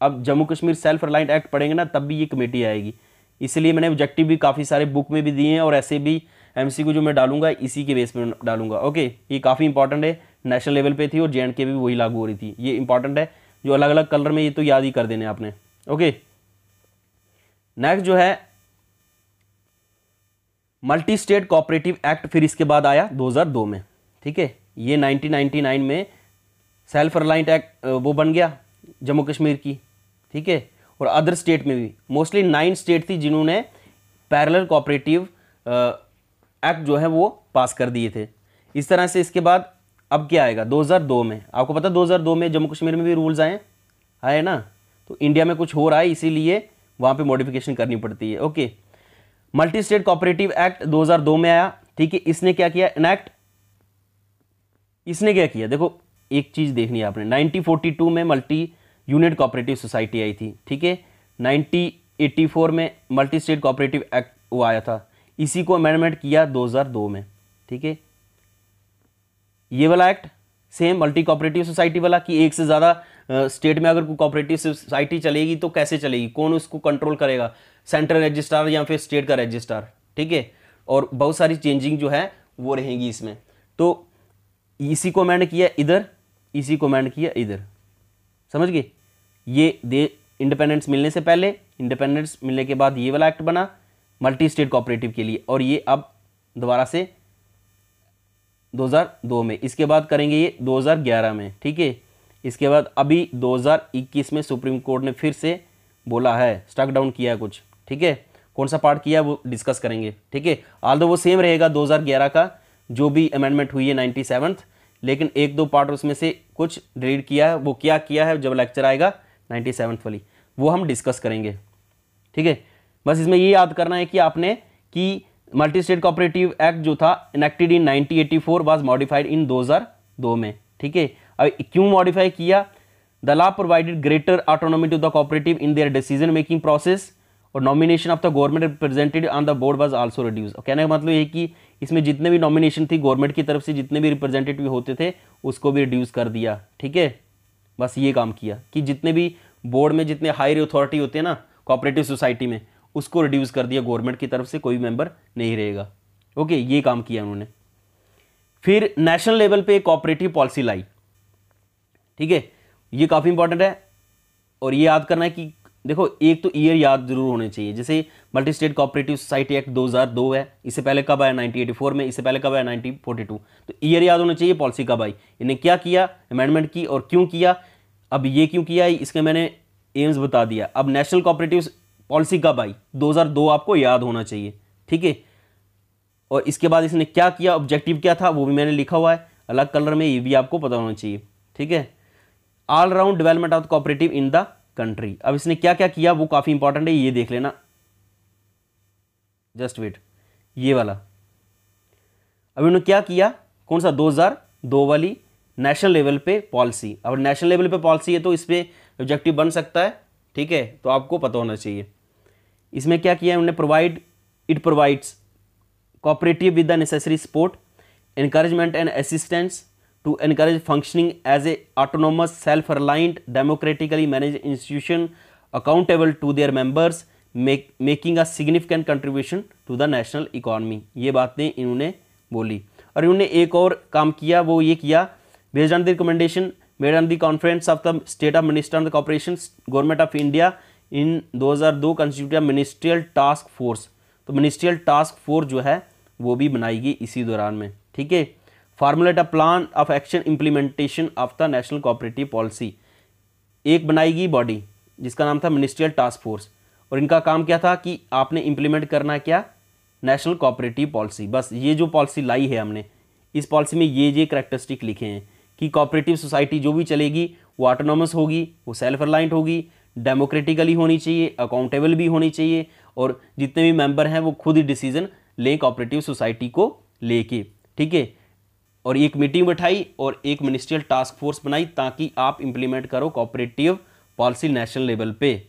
अब Jammu Kashmir self reliant act पढ़ेंगे ना, तब भी ये कमेटी आएगी। इसलिए मैंने ऑब्जेक्टिव भी काफ़ी सारे बुक में भी दिए हैं और ऐसे भी एमसी को जो मैं डालूँगा, इसी के बेस पे डालूँगा। ओके ये काफ़ी इंपॉर्टेंट है। नेशनल लेवल पे थी और जे के भी वही लागू हो रही थी। ये इंपॉर्टेंट है। जो अलग अलग कलर में ये तो याद ही कर देने आपने। ओके नेक्स्ट जो है मल्टी स्टेट कोऑपरेटिव एक्ट फिर इसके बाद आया 2002 में। ठीक है? ये 1999 में सेल्फ रिलायंट एक्ट वो बन गया जम्मू कश्मीर की। ठीक है? और अदर स्टेट में भी। मोस्टली नाइन स्टेट थी जिन्होंने पैरेलल कोऑपरेटिव एक्ट जो है वो पास कर दिए थे। इस तरह से इसके बाद अब क्या आएगा? 2002 में। आपको पता 2002 में जम्मू कश्मीर में भी रूल्स आए आए ना? तो इंडिया में कुछ हो रहा है, इसीलिए वहाँ पे मॉडिफिकेशन करनी पड़ती है। Okay multi state cooperative act 2002 में आया। ठीक है, इसने क्या किया? इनैक्ट इसने क्या किया? देखो, एक चीज़ देखनी है आपने। 1942 में मल्टी यूनिट कोऑपरेटिव सोसाइटी आई थी। ठीक है? 1984 में मल्टी स्टेट कोऑपरेटिव एक्ट वो आया था। इसी को अमेंडमेंट किया 2002 में, ठीक है? ये वाला act same multi cooperative society वाला कि एक से ज़्यादा स्टेट में अगर कोई कोऑपरेटिव सोसाइटी चलेगी तो कैसे चलेगी? कौन उसको कंट्रोल करेगा? सेंट्रल रजिस्ट्रार या फिर स्टेट का रजिस्ट्रार ठीक है? और बहुत सारी चेंजिंग जो है, वो रहेंगी इसमें। तो इसी को अमेंड किया इधर, इसी को अमेंड किया इधर। समझ गए? ये दे इंडिपेंडेंस मिलने से पहले इंडिपेंडेंस मिलने के बाद ये वाला एक्ट बना। मल्टी स्टेट कोऑपरेटिव के लिए। और ये अब दोबारा से 2002 में। इसके बाद करेंगे ये 2011 में, ठीक है? इसके बाद अभी 2021 में सुप्रीम कोर्ट ने फिर से बोला है स्टक डाउन किया कुछ, ठीक है? कौन सा पार्ट किया वो डिस्कस करेंगे, ठीक है? आल वो सेम रहेगा 2011 का, जो भी अमेंडमेंट हुई है नाइन्टी सेवन्थ लेकिन एक दो पार्ट उसमें से कुछ डिलीट किया है। वो क्या किया है जब लेक्चर आएगा नाइन्टी सेवन्थ वाली। वो हम डिस्कस करेंगे, ठीक है? बस इसमें ये याद करना है कि आपने कि मल्टी स्टेट कॉपरेटिव एक्ट जो था enacted in 1984 was modified in 2002 में। ठीक है? अब क्यों मॉडिफाई किया? The law provided greater autonomy to the cooperative in their decision making process और nomination of the government represented on the board was also reduce कहने का मतलब ये कि इसमें जितने भी नॉमिनेशन थी गवर्नमेंट की तरफ़ से जितने भी रिप्रेजेंटेटिव होते थे, उसको भी रिड्यूस कर दिया। ठीक है? बस ये काम किया कि जितने भी बोर्ड में जितने हायर अथॉरिटी होते हैं ना कॉपरेटिव सोसाइटी में उसको रिड्यूस कर दिया गवर्नमेंट की तरफ़ से, कोई मेंबर नहीं रहेगा। ओके ये काम किया उन्होंने। फिर नेशनल लेवल पे कोऑपरेटिव पॉलिसी लाई। ठीक है? ये काफ़ी इंपॉर्टेंट है और ये याद करना है कि देखो, एक तो ईयर याद ज़रूर होने चाहिए। जैसे multi state cooperative society act 2002 है, इससे पहले कब आया? 1984 में, इससे पहले कब आया? 1942 तो ईयर याद होना चाहिए पॉलिसी कब आई? इन्हें क्या किया? अमेंडमेंट की और क्यों किया? अब ये क्यों किया? इसके मैंने एम्स बता दिया। अब नेशनल कोऑपरेटिव पॉलिसी कब आई? 2002 आपको याद होना चाहिए, ठीक है? और इसके बाद इसने क्या किया? ऑब्जेक्टिव क्या था? वो भी मैंने लिखा हुआ है। अलग कलर में ये भी आपको पता होना चाहिए, ठीक है? All round development of cooperative in the country अब इसने क्या क्या किया? वो काफ़ी इंपॉर्टेंट है, ये देख लेना। जस्ट वेट ये वाला। अब इन्होंने क्या किया? कौन सा? 2002 वाली नेशनल लेवल पे पॉलिसी अब नेशनल लेवल पे पॉलिसी है तो इस पर ऑब्जेक्टिव बन सकता है, ठीक है? तो आपको पता होना चाहिए। इसमें क्या किया है उन्होंने? Provide it provides cooperative with the necessary support encouragement and assistance to encourage functioning as a autonomous self reliant democratically manage institution accountable to their members making a significant contribution to the national economy ये बातें इन्होंने बोली। और इन्होंने एक और काम किया, वो ये किया। Based on the recommendation made on the conference of the state of minister on the cooperation government of India in 2002 constitute ministerial task force तो मिनिस्ट्रियल टास्क फोर्स जो है, वो भी बनाएगी इसी दौरान में, ठीक है? Formulate a plan of action implementation of the national cooperative policy एक बनाएगी बॉडी जिसका नाम था मिनिस्ट्रियल टास्क फोर्स और इनका काम क्या था कि आपने इम्प्लीमेंट करना क्या? नेशनल कोऑपरेटिव पॉलिसी बस ये जो पॉलिसी लाई है हमने, इस पॉलिसी में ये ये करेक्टरिस्टिक लिखे हैं कि कोऑपरेटिव सोसाइटी जो भी चलेगी, वो ऑटोनोमस होगी, वो सेल्फ रिलाइंट होगी डेमोक्रेटिकली होनी चाहिए अकाउंटेबल भी होनी चाहिए और जितने भी मेंबर हैं वो खुद ही डिसीज़न लें कोऑपरेटिव सोसाइटी को लेके, ठीक है? और एक मीटिंग बैठाई और एक मिनिस्ट्रियल टास्क फोर्स बनाई ताकि आप इंप्लीमेंट करो कोऑपरेटिव पॉलिसी नेशनल लेवल पे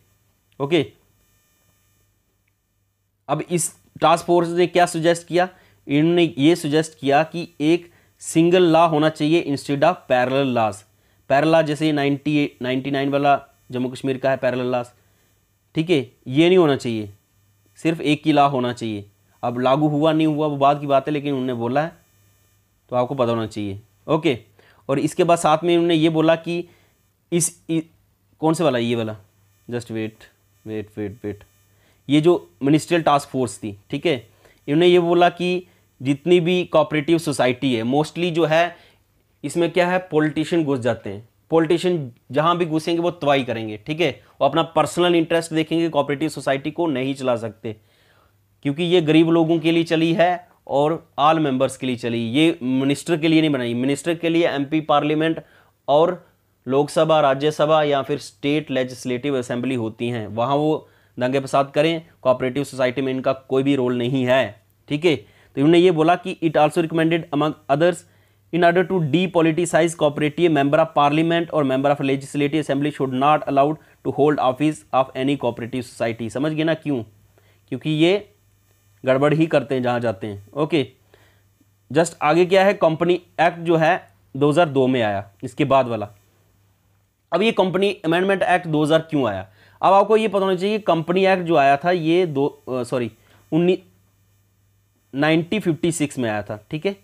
ओके अब इस टास्क फोर्स ने क्या सुजेस्ट किया? इन्होंने ये सुजेस्ट किया कि एक सिंगल लॉ होना चाहिए instead of parallel laws parallel जैसे नाइन्टी नाइन्टी नाइन वाला जम्मू कश्मीर का है पैरल लॉज ठीक है ये नहीं होना चाहिए। सिर्फ़ एक ही लॉ होना चाहिए। अब लागू हुआ नहीं हुआ वो बात की बात है लेकिन उन्होंने बोला है तो आपको पता होना चाहिए। ओके और इसके बाद साथ में उन्होंने ये बोला कि इस, इस कौन से वाला ये वाला? Just wait wait wait wait. ये जो मिनिस्ट्रियल टास्क फोर्स थी ठीक है इन्होंने ये बोला कि जितनी भी कॉपरेटिव सोसाइटी है मोस्टली जो है इसमें क्या है पॉलिटिशियन घुस जाते हैं। पॉलिटिशियन जहाँ भी घुसेंगे, वो तवाई करेंगे, ठीक है? वो अपना पर्सनल इंटरेस्ट देखेंगे कॉपरेटिव सोसाइटी को नहीं चला सकते। क्योंकि ये गरीब लोगों के लिए चली है और आल मेंबर्स के लिए चली। ये मिनिस्टर के लिए नहीं बनाई। मिनिस्टर के लिए एमपी पार्लियामेंट और लोकसभा, राज्यसभा या फिर स्टेट लेजिस्लेटिव असेंबली होती हैं। वहाँ वो दंगे फसाद करें, कोऑपरेटिव सोसाइटी में इनका कोई भी रोल नहीं है, ठीक है? तो इन्होंने ये बोला कि it also recommended among others in order to depoliticise cooperative member of parliament और member of legislative assembly should not allowed to hold office of any cooperative society समझ गए ना क्यों? क्योंकि ये गड़बड़ ही करते हैं जहाँ जाते हैं। ओके जस्ट आगे क्या है? कंपनी एक्ट जो है 2002 में आया। इसके बाद वाला। अब ये कंपनी अमेंडमेंट एक्ट 2000 क्यों आया? अब आपको ये पता होना चाहिए कंपनी एक्ट जो आया था, ये दो सॉरी उन्नीस नाइनटीन में आया था। ठीक है?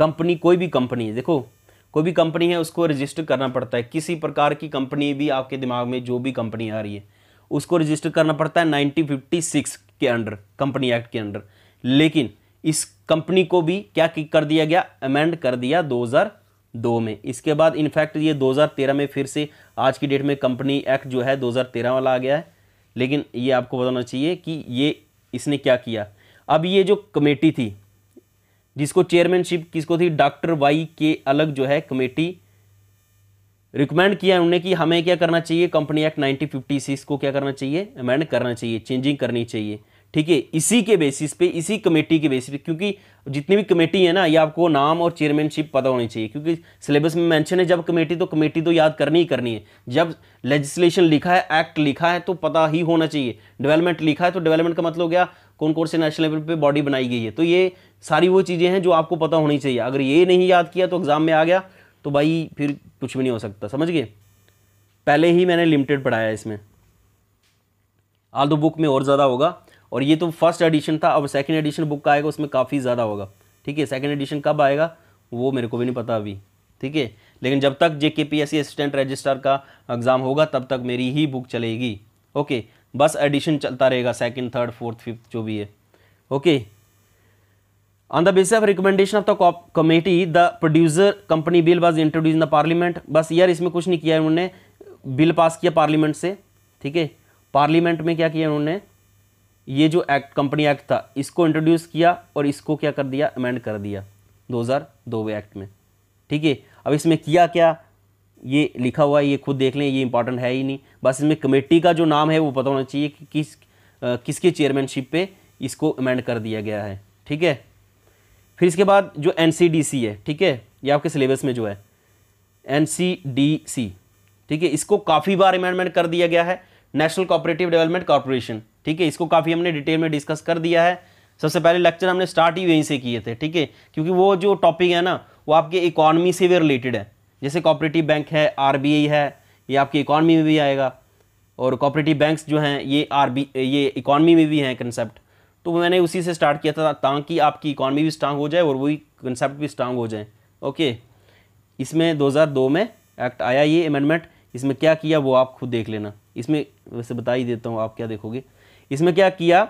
कंपनी, कोई भी कंपनी है देखो, कोई भी कंपनी है, उसको रजिस्टर करना पड़ता है। किसी प्रकार की कंपनी भी आपके दिमाग में जो भी कंपनी आ रही है, उसको रजिस्टर करना पड़ता है 1956 के अंडर, कंपनी एक्ट के अंडर। लेकिन इस कंपनी को भी क्या कर दिया गया? अमेंड कर दिया 2002 में। इसके बाद इनफैक्ट ये 2013 में फिर से आज की डेट में कंपनी एक्ट जो है 2013 वाला आ गया है। लेकिन ये आपको बताना चाहिए कि ये इसने क्या किया। अब ये जो कमेटी थी जिसको चेयरमैनशिप किसको थी? डॉक्टर वाई के अलग जो है कमेटी रिकमेंड किया उन्होंने कि हमें क्या करना चाहिए? कंपनी एक्ट 1956 को क्या करना चाहिए? अमेंड करना चाहिए चेंजिंग करनी चाहिए। ठीक है, इसी के बेसिस पे, इसी कमेटी के बेसिस पे, क्योंकि जितनी भी कमेटी है ना, ये आपको नाम और चेयरमैनशिप पता होनी चाहिए, क्योंकि सिलेबस में मेंशन है, जब कमेटी तो कमेटी तो याद करनी ही करनी है। जब लेजिस्लेशन लिखा है एक्ट लिखा है तो पता ही होना चाहिए। डेवलपमेंट लिखा है तो डेवलपमेंट का मतलब गया कौन कौन से नेशनल लेवल पर बॉडी बनाई गई है। तो ये सारी वो चीज़ें हैं जो आपको पता होनी चाहिए। अगर ये नहीं याद किया तो एग्ज़ाम में आ गया तो भाई फिर कुछ भी नहीं हो सकता, समझ गए? पहले ही मैंने लिमिटेड पढ़ाया इसमें। आल दो बुक में और ज़्यादा होगा, और ये तो फ़र्स्ट एडिशन था, अब सेकेंड एडिशन बुक का आएगा, उसमें काफ़ी ज़्यादा होगा। ठीक है सेकेंड एडिशन कब आएगा, वो मेरे को भी नहीं पता अभी। ठीक है, लेकिन जब तक J K P S C assistant registrar का एग्ज़ाम होगा, तब तक मेरी ही बुक चलेगी। ओके, बस एडिशन चलता रहेगा सेकेंड थर्ड फोर्थ फिफ्थ जो भी है। Okay on the basis of recommendation of the committee the producer company bill was introduce in the parliament बस यार इसमें कुछ नहीं किया उन्होंने बिल पास किया पार्लियामेंट से। ठीक है? पार्लियामेंट में क्या किया उन्होंने ये जो एक्ट कंपनी एक्ट था, इसको इंट्रोड्यूस किया और इसको क्या कर दिया? अमेंड कर दिया। 2002 एक्ट में। ठीक है? अब इसमें किया क्या? ये लिखा हुआ है, ये खुद देख लें, ये इंपॉर्टेंट है ही नहीं। बस इसमें कमेटी का जो नाम है, वो पता होना चाहिए कि किस किसके चेयरमैनशिप पे इसको अमेंड कर दिया गया है। ठीक है? फिर इसके बाद जो एनसीडीसी है, ठीक है, ये आपके सिलेबस में जो है एनसीडीसी ठीक है, इसको काफ़ी बार अमेंडमेंट कर दिया गया है नेशनल कोऑपरेटिव डेवलपमेंट कॉरपोरेशन ठीक है, इसको काफ़ी हमने डिटेल में डिस्कस कर दिया है। सबसे पहले लेक्चर हमने स्टार्ट ही वहीं से किए थे, ठीक है, क्योंकि वो जो टॉपिक है ना, वो आपके इकॉनमी से भी रिलेटेड है। जैसे कॉपरेटिव बैंक है आर है, ये आपकी इकॉनमी में भी आएगा, और कॉपरेटिव बैंक्स जो हैं, ये आर ये इकॉनमी में भी हैं कंसेप्ट तो मैंने उसी से स्टार्ट किया था ताकि आपकी इकॉनमी भी स्ट्रांग हो जाए और वही कंसेप्ट भी स्ट्रांग हो जाए। ओके इसमें 2002 में एक्ट आया ये अमेंडमेंट इसमें क्या किया वो आप खुद देख लेना। इसमें वैसे बता ही देता हूँ आप क्या देखोगे। इसमें क्या किया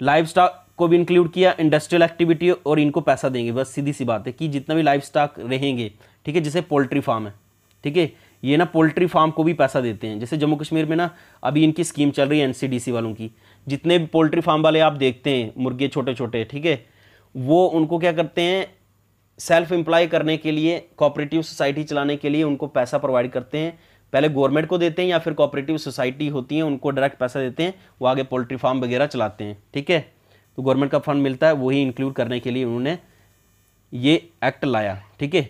लाइफ स्टॉक को भी इंक्लूड किया इंडस्ट्रियल एक्टिविटी और इनको पैसा देंगे। बस सीधी सी बात है कि जितना भी लाइफ स्टॉक रहेंगे, ठीक है, जैसे पोल्ट्री फार्म है, ठीक है, ये ना पोल्ट्री फार्म को भी पैसा देते हैं। जैसे जम्मू कश्मीर में ना अभी इनकी स्कीम चल रही है एनसीडीसी वालों की। जितने भी पोल्ट्री फार्म वाले आप देखते हैं, मुर्गे छोटे छोटे ठीक है, वो उनको क्या करते हैं सेल्फ एम्प्लॉय करने के लिए कोऑपरेटिव सोसाइटी चलाने के लिए उनको पैसा प्रोवाइड करते हैं। पहले गवर्नमेंट को देते हैं या फिर कोऑपरेटिव सोसाइटी होती है, उनको डायरेक्ट पैसा देते हैं, वो आगे पोल्ट्री फार्म वगैरह चलाते हैं, ठीक है? तो गवर्नमेंट का फंड मिलता है, वही इंक्लूड करने के लिए उन्होंने ये एक्ट लाया, ठीक है?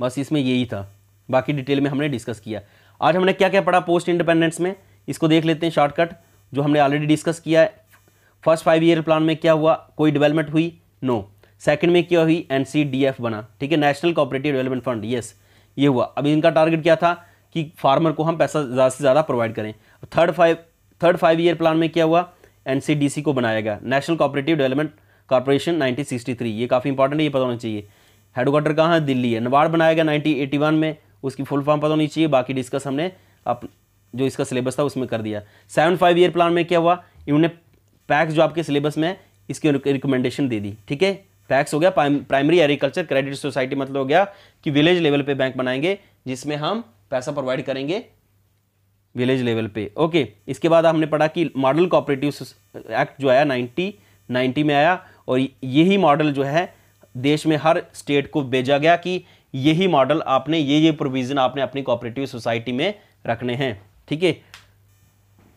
बस इसमें यही था। बाकी डिटेल में हमने डिस्कस किया। आज हमने क्या क्या पढ़ा पोस्ट इंडिपेंडेंस में, इसको देख लेते हैं शॉर्टकट जो हमने ऑलरेडी डिस्कस किया है। फ़र्स्ट फाइव ईयर प्लान में क्या हुआ? कोई डेवलपमेंट हुई? No no. सेकंड में क्या हुई? एनसीडीएफ बना। ठीक है? National cooperative development fund yes ये हुआ। अभी इनका टारगेट क्या था? कि फार्मर को हम पैसा ज़्यादा से ज़्यादा प्रोवाइड करें। Third five third five year plan में क्या हुआ? एनसीडीसी को बनाया गया। नेशनल कॉपरेटिव डेवलपमेंट कॉर्पोरेशन 1963 ये काफ़ी इंपॉर्टेंट है, ये पता होना चाहिए। हेडक्वार्टर कहाँ है? दिल्ली है। नबार्ड बनाया गया 1981 में। उसकी फुल फॉर्म पता होनी चाहिए। बाकी डिस्कस हमने अप जो इसका सिलेबस था उसमें कर दिया। सेवन फाइव ईयर प्लान में क्या हुआ? इन्होंने पैक्स जो आपके सिलेबस में, इसकी रिकमेंडेशन दे दी, ठीक है? पैक्स हो गया प्राइमरी एग्रीकल्चर क्रेडिट सोसाइटी मतलब हो गया कि विलेज लेवल पे बैंक बनाएँगे, जिसमें हम पैसा प्रोवाइड करेंगे विलेज लेवल पे ओके इसके बाद हमने पढ़ा कि मॉडल कोऑपरेटिव एक्ट जो आया 90 90 में आया और यही मॉडल जो है, देश में हर स्टेट को भेजा गया कि यही मॉडल आपने, ये ये प्रोविज़न आपने अपनी कोऑपरेटिव सोसाइटी में रखने हैं। ठीक है?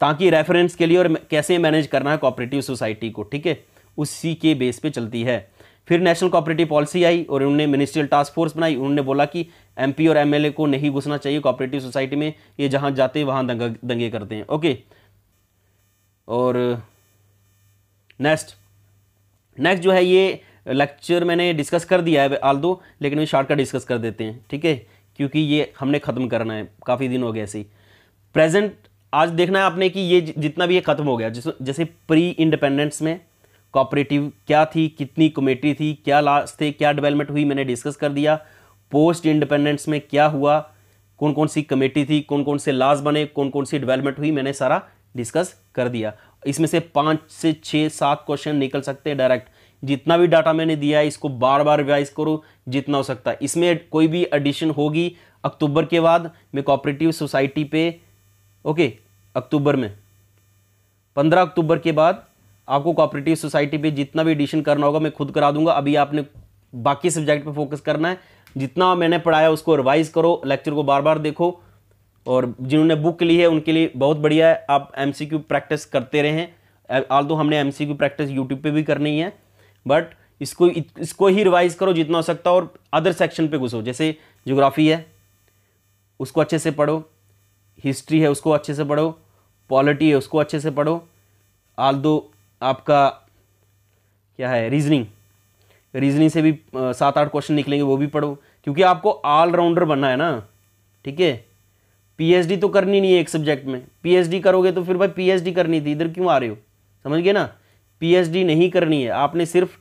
ताकि रेफरेंस के लिए और कैसे मैनेज करना है कोऑपरेटिव सोसाइटी को, ठीक है? उसी के बेस पे चलती है। फिर नेशनल कोऑपरेटिव पॉलिसी आई और उन्होंने मिनिस्ट्रियल टास्क फोर्स बनाई। उन्होंने बोला कि एमपी और एमएलए को नहीं घुसना चाहिए कोऑपरेटिव सोसाइटी में। ये जहाँ जाते हैं, वहाँ दंगा दंगे करते हैं। ओके और नेक्स्ट नेक्स्ट जो है ये लेक्चर मैंने डिस्कस कर दिया है आल दो, लेकिन शॉर्टकट डिस्कस कर देते हैं, ठीक है? क्योंकि ये हमने ख़त्म करना है। काफ़ी दिन हो गए ऐसे ही। प्रेजेंट, आज देखना है आपने कि ये जितना भी ये ख़त्म हो गया, जैसे प्री इंडिपेंडेंस में कॉपरेटिव क्या थी, कितनी कमेटी थी, क्या लास्ट थे, क्या डेवलपमेंट हुई, मैंने डिस्कस कर दिया। पोस्ट इंडिपेंडेंस में क्या हुआ कौन कौन सी कमेटी थी कौन कौन से लाज बने कौन कौन सी डेवलपमेंट हुई, मैंने सारा डिस्कस कर दिया। इसमें से पाँच से छः सात क्वेश्चन निकल सकते हैं डायरेक्ट जितना भी डाटा मैंने दिया है, इसको बार बार रिवाइज करो, जितना हो सकता है। इसमें कोई भी एडिशन होगी, अक्टूबर के बाद मैं कॉपरेटिव सोसाइटी पे ओके, अक्टूबर में। पंद्रह अक्टूबर के बाद आपको कोऑपरेटिव सोसाइटी पे जितना भी एडिशन करना होगा, मैं खुद करा दूँगा। अभी आपने बाकी सब्जेक्ट पे फोकस करना है। जितना मैंने पढ़ाया, उसको रिवाइज करो लेक्चर को बार बार देखो। और जिन्होंने बुक ली है, उनके लिए बहुत बढ़िया है। आप एमसीक्यू प्रैक्टिस करते रहें। आल तो हमने एमसीक्यू प्रैक्टिस यूट्यूब पर भी करनी है। बट इसको इसको ही रिवाइज करो जितना हो सकता और अदर सेक्शन पे घुसो। जैसे जोग्राफी है, उसको अच्छे से पढ़ो। हिस्ट्री है उसको अच्छे से पढ़ो, पॉलिटी है उसको अच्छे से पढ़ो। आल दो आपका क्या है? रीजनिंग। रीजनिंग से भी सात आठ क्वेश्चन निकलेंगे, वो भी पढ़ो। क्योंकि आपको ऑलराउंडर बनना है ना, ठीक है? पीएचडी तो करनी नहीं है एक सब्जेक्ट में। पीएचडी करोगे तो फिर भाई पीएचडी करनी थी, इधर क्यों आ रहे हो? समझ गए ना? पीएचडी नहीं करनी है। आपने सिर्फ़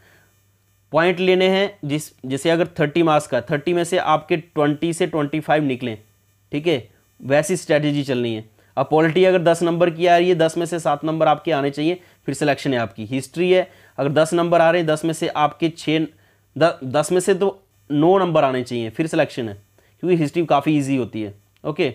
पॉइंट लेने हैं, जिस, जैसे अगर थर्टी मार्क्स का थर्टी में से आपके ट्वेंटी से ट्वेंटी फाइव निकलें, ठीक है? वैसी स्ट्रैटेजी चलनी है। अब पॉलिटी अगर दस नंबर की आ रही है, दस में से सात नंबर आपके आने चाहिए, फिर सिलेक्शन है आपकी। हिस्ट्री है, अगर दस नंबर आ रहे हैं, दस में से आपके छः दस में से तो नौ नंबर आने चाहिए, फिर सिलेक्शन है। क्योंकि हिस्ट्री काफ़ी ईजी होती है ओके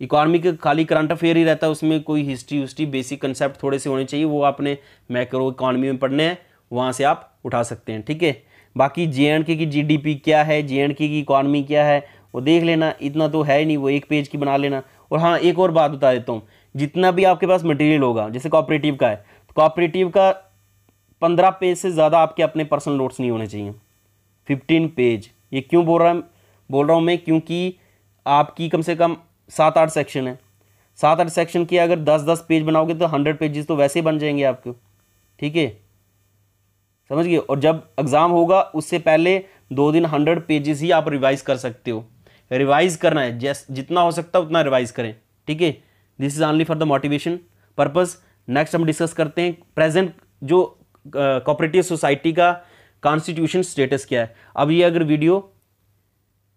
इकॉनमी का खाली करंट अफेयर ही रहता है, उसमें कोई हिस्ट्री हिस्ट्री बेसिक कंसेप्ट थोड़े से होने चाहिए, वो आपने मैक्रो इकॉनमी में पढ़ने हैं, वहाँ से आप उठा सकते हैं, ठीक है? बाकी जे एंड के की जीडीपी क्या है जे एंड के की इकॉनमी क्या है वो देख लेना, इतना तो है ही नहीं, वो एक पेज की बना लेना। और हाँ एक और बात बता देता हूँ, जितना भी आपके पास मटेरियल होगा, जैसे कॉपरेटिव का है तो कॉपरेटिव का पंद्रह पेज से ज़्यादा आपके अपने पर्सनल नोट्स नहीं होने चाहिए। फिफ्टीन पेज ये क्यों बोल रहा बोल रहा हूँ मैं, क्योंकि आपकी कम से कम सात आठ सेक्शन है। सात आठ सेक्शन की अगर दस दस पेज बनाओगे तो हंड्रेड पेजेस तो वैसे बन जाएँगे आपके। ठीक है? समझ गए? और जब एग्ज़ाम होगा, उससे पहले दो दिन हंड्रेड पेजेस ही आप रिवाइज कर सकते हो। रिवाइज करना है। जैस जितना हो सकता है उतना रिवाइज करें। ठीक है? This is only for the motivation purpose next हम डिस्कस करते हैं प्रेजेंट जो कॉपरेटिव uh, सोसाइटी का कॉन्स्टिट्यूशन स्टेटस क्या है। अब ये अगर वीडियो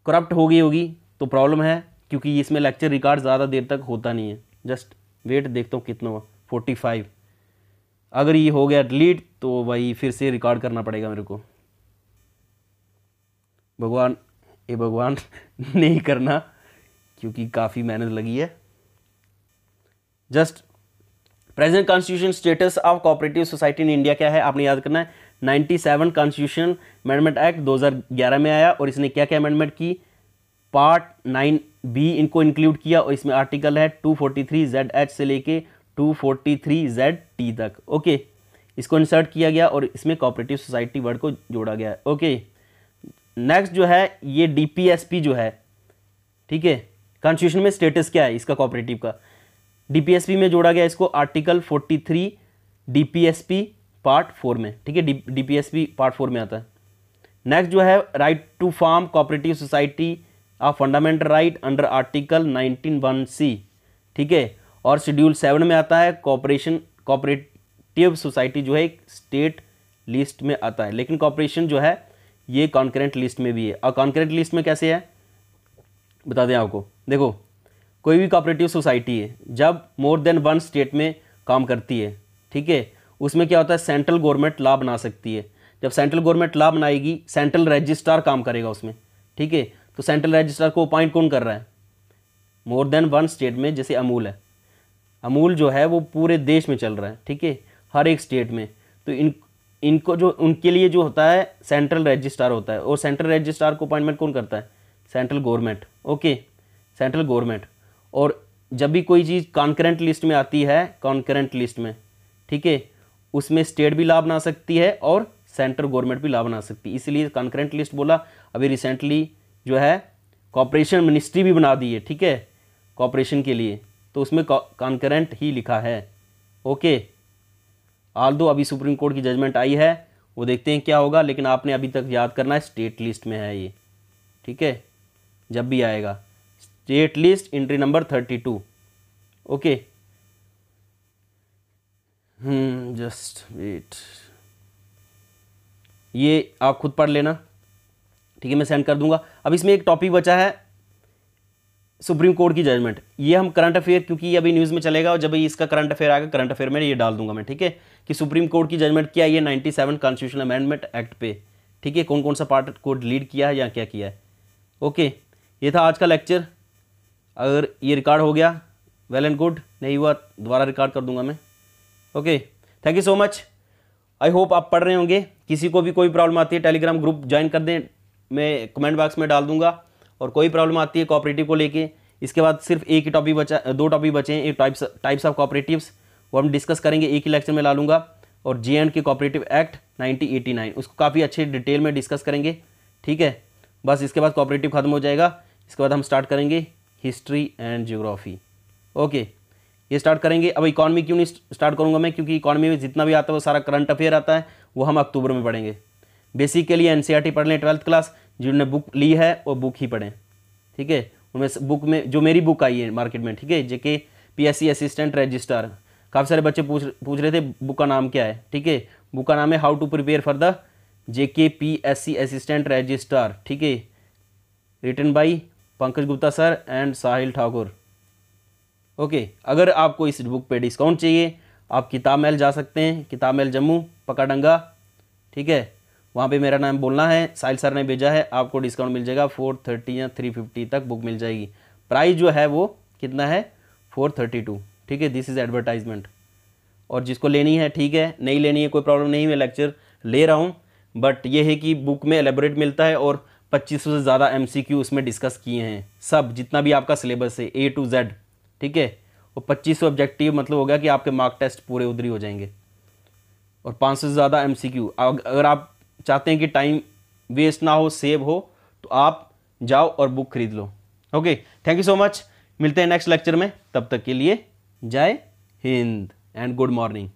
करप्ट हो गई होगी तो प्रॉब्लम है क्योंकि इसमें लेक्चर रिकॉर्ड ज़्यादा देर तक होता नहीं है। जस्ट वेट देखता हूँ कितना हुआ। फोर्टी फाइव अगर ये हो गया डिलीट तो भाई फिर से रिकॉर्ड करना पड़ेगा मेरे को। भगवान ये भगवान नहीं करना, क्योंकि काफ़ी मेहनत लगी है। Just present constitution status of cooperative society in India क्या है? आपने याद करना है 97 कॉन्स्टिट्यूशन अमेंडमेंट एक्ट 2011 में आया और इसने क्या क्या अमेंडमेंट की? पार्ट नाइन बी इनको इंक्लूड किया और इसमें आर्टिकल है 243 जेड एच से लेके 243 जेड टी तक। ओके इसको इंसर्ट किया गया और इसमें कोऑपरेटिव सोसाइटी वर्ड को जोड़ा गया। ओके नेक्स्ट जो है, ये डीपीएसपी जो है, ठीक है? कॉन्स्टिट्यूशन में स्टेटस क्या है इसका कॉपरेटिव का? डीपीएसपी में जोड़ा गया इसको आर्टिकल 43 डीपीएसपी पार्ट फोर में, ठीक है? डीपीएसपी पार्ट फोर में आता है। नेक्स्ट जो है right to form cooperative society of fundamental right under article nineteen one C ठीक है? और शेड्यूल सेवन में आता है कॉपरेशन कॉपरेटिव सोसाइटी जो है, एक स्टेट लिस्ट में आता है। लेकिन कॉपरेशन जो है ये कॉन्करेंट लिस्ट में भी है। और कॉन्करेंट लिस्ट में कैसे है? बता दें आपको। देखो, कोई भी कॉपरेटिव सोसाइटी है, जब मोर देन वन स्टेट में काम करती है, ठीक है, उसमें क्या होता है? सेंट्रल गवर्नमेंट लॉ बना सकती है। जब सेंट्रल गवर्नमेंट लॉ बनाएगी सेंट्रल रजिस्ट्रार काम करेगा उसमें, ठीक है तो सेंट्रल रजिस्ट्रार को अपॉइंट कौन कर रहा है? मोर देन वन स्टेट में, जैसे अमूल है। अमूल जो है, वो पूरे देश में चल रहा है, ठीक है, हर एक स्टेट में। तो इन इनको जो, उनके लिए जो होता है सेंट्रल रजिस्ट्रार होता है। और सेंट्रल रजिस्ट्रार को अपॉइंटमेंट कौन करता है? Central government okay central government और जब भी कोई चीज़ कॉन्करेंट लिस्ट में आती है कॉन्करेंट लिस्ट में, ठीक है? उसमें स्टेट भी लाभ बना सकती है और सेंट्रल गवर्नमेंट भी लाभ बना सकती। है इसलिए कॉन्करेंट लिस्ट बोला। अभी रिसेंटली जो है कॉपरेशन मिनिस्ट्री भी बना दी है, ठीक है? कॉपरेशन के लिए। तो उसमें कॉन्करेंट ही लिखा है ओके आल दो अभी सुप्रीम कोर्ट की जजमेंट आई है, वो देखते हैं क्या होगा, लेकिन आपने अभी तक याद करना है, स्टेट लिस्ट में है ये। ठीक है? जब भी आएगा। State list entry number thirty two. Okay? Hmm just wait. ये आप खुद पढ़ लेना। ठीक है, मैं सेंड कर दूँगा। अब इसमें एक टॉपिक बचा है सुप्रीम कोर्ट की जजमेंट ये हम करंट अफेयर क्योंकि ये अभी न्यूज़ में चलेगा और जब इसका करंट अफेयर आएगा करंट अफेयर में ये डाल दूँगा मैं, ठीक है? कि सुप्रीम कोर्ट की जजमेंट क्या है ये 97 कॉन्स्टिट्यूशनल अमेंडमेंट एक्ट पे, ठीक है? कौन कौन सा पार्ट को डिलीट किया है या क्या किया है? ओके ये था आज का लेक्चर अगर ये रिकॉर्ड हो गया वेल एंड गुड नहीं हुआ, दोबारा रिकॉर्ड कर दूँगा मैं। Okay thank you so much I hope आप पढ़ रहे होंगे। किसी को भी कोई प्रॉब्लम आती है टेलीग्राम ग्रुप ज्वाइन कर दें। मैं कमेंट बॉक्स में डाल दूँगा। और कोई प्रॉब्लम आती है कॉपरेटिव को लेके, इसके बाद सिर्फ़ एक ही टॉपिक बचा, दो टॉपिक बचे हैं, एक टाइप्स टाइप्स ऑफ़ कॉपरेटिव्स वो हम डिस्कस करेंगे, एक ही लेक्चर में ला लूँगा। और J and K cooperative act 1989 उसको काफ़ी अच्छे डिटेल में डिस्कस करेंगे, ठीक है? बस इसके बाद कॉपरेटिव खत्म हो जाएगा, इसके बाद हम स्टार्ट करेंगे हिस्ट्री एंड जियोग्राफी ओके ये स्टार्ट करेंगे। अब इकॉनमी क्यों नहीं स्टार्ट करूँगा मैं? क्योंकि इकॉनमी में जितना भी आता है, वो सारा करंट अफेयर आता है, वो हम अक्टूबर में पढ़ेंगे। बेसिकली एन पढ़ लें, ट्वेल्थ क्लास, जिन्होंने बुक ली है, वो बुक ही पढ़ें, ठीक है? उनमें बुक में, जो मेरी बुक आई है मार्केट में, ठीक है? जेके पीएससी असिस्टेंट रजिस्ट्रार, काफ़ी सारे बच्चे पूछ पूछ रहे थे, बुक का नाम क्या है, ठीक है? बुक का नाम है how to prepare for the J K P S C assistant registrar, ठीक है? Written by Pankaj Gupta sir and Sahil Thakur. Okay, अगर आपको इस बुक पे डिस्काउंट चाहिए, आप किताब महल जा सकते हैं, किताब महल जम्मू, पकाडंगा, ठीक है? वहाँ पे मेरा नाम बोलना है, साहिल सर ने भेजा है, आपको डिस्काउंट मिल जाएगा फोर थर्टी या थ्री फिफ्टी तक बुक मिल जाएगी। प्राइस जो है वो कितना है? फोर थर्टी टू ठीक है दिस इज़ एडवर्टाइजमेंट और जिसको लेनी है, ठीक है, नहीं लेनी है, कोई प्रॉब्लम नहीं, मैं लेक्चर ले रहा हूँ। बट ये है कि बुक में एलेबोरेट मिलता है और पच्चीस से ज़्यादा एमसीक्यू उसमें डिस्कस किए हैं। सब, जितना भी आपका सिलेबस है ए टू जेड ठीक है? और पच्चीस ऑब्जेक्टिव मतलब हो गया कि आपके मार्क टेस्ट पूरे उधरी हो जाएँगे। और पाँच सौ से ज़्यादा एमसीक्यू अगर आप चाहते हैं कि टाइम वेस्ट ना हो सेव हो तो आप जाओ और बुक खरीद लो। Okay thank you so much मिलते हैं नेक्स्ट लेक्चर में। तब तक के लिए जय हिंद एंड गुड मॉर्निंग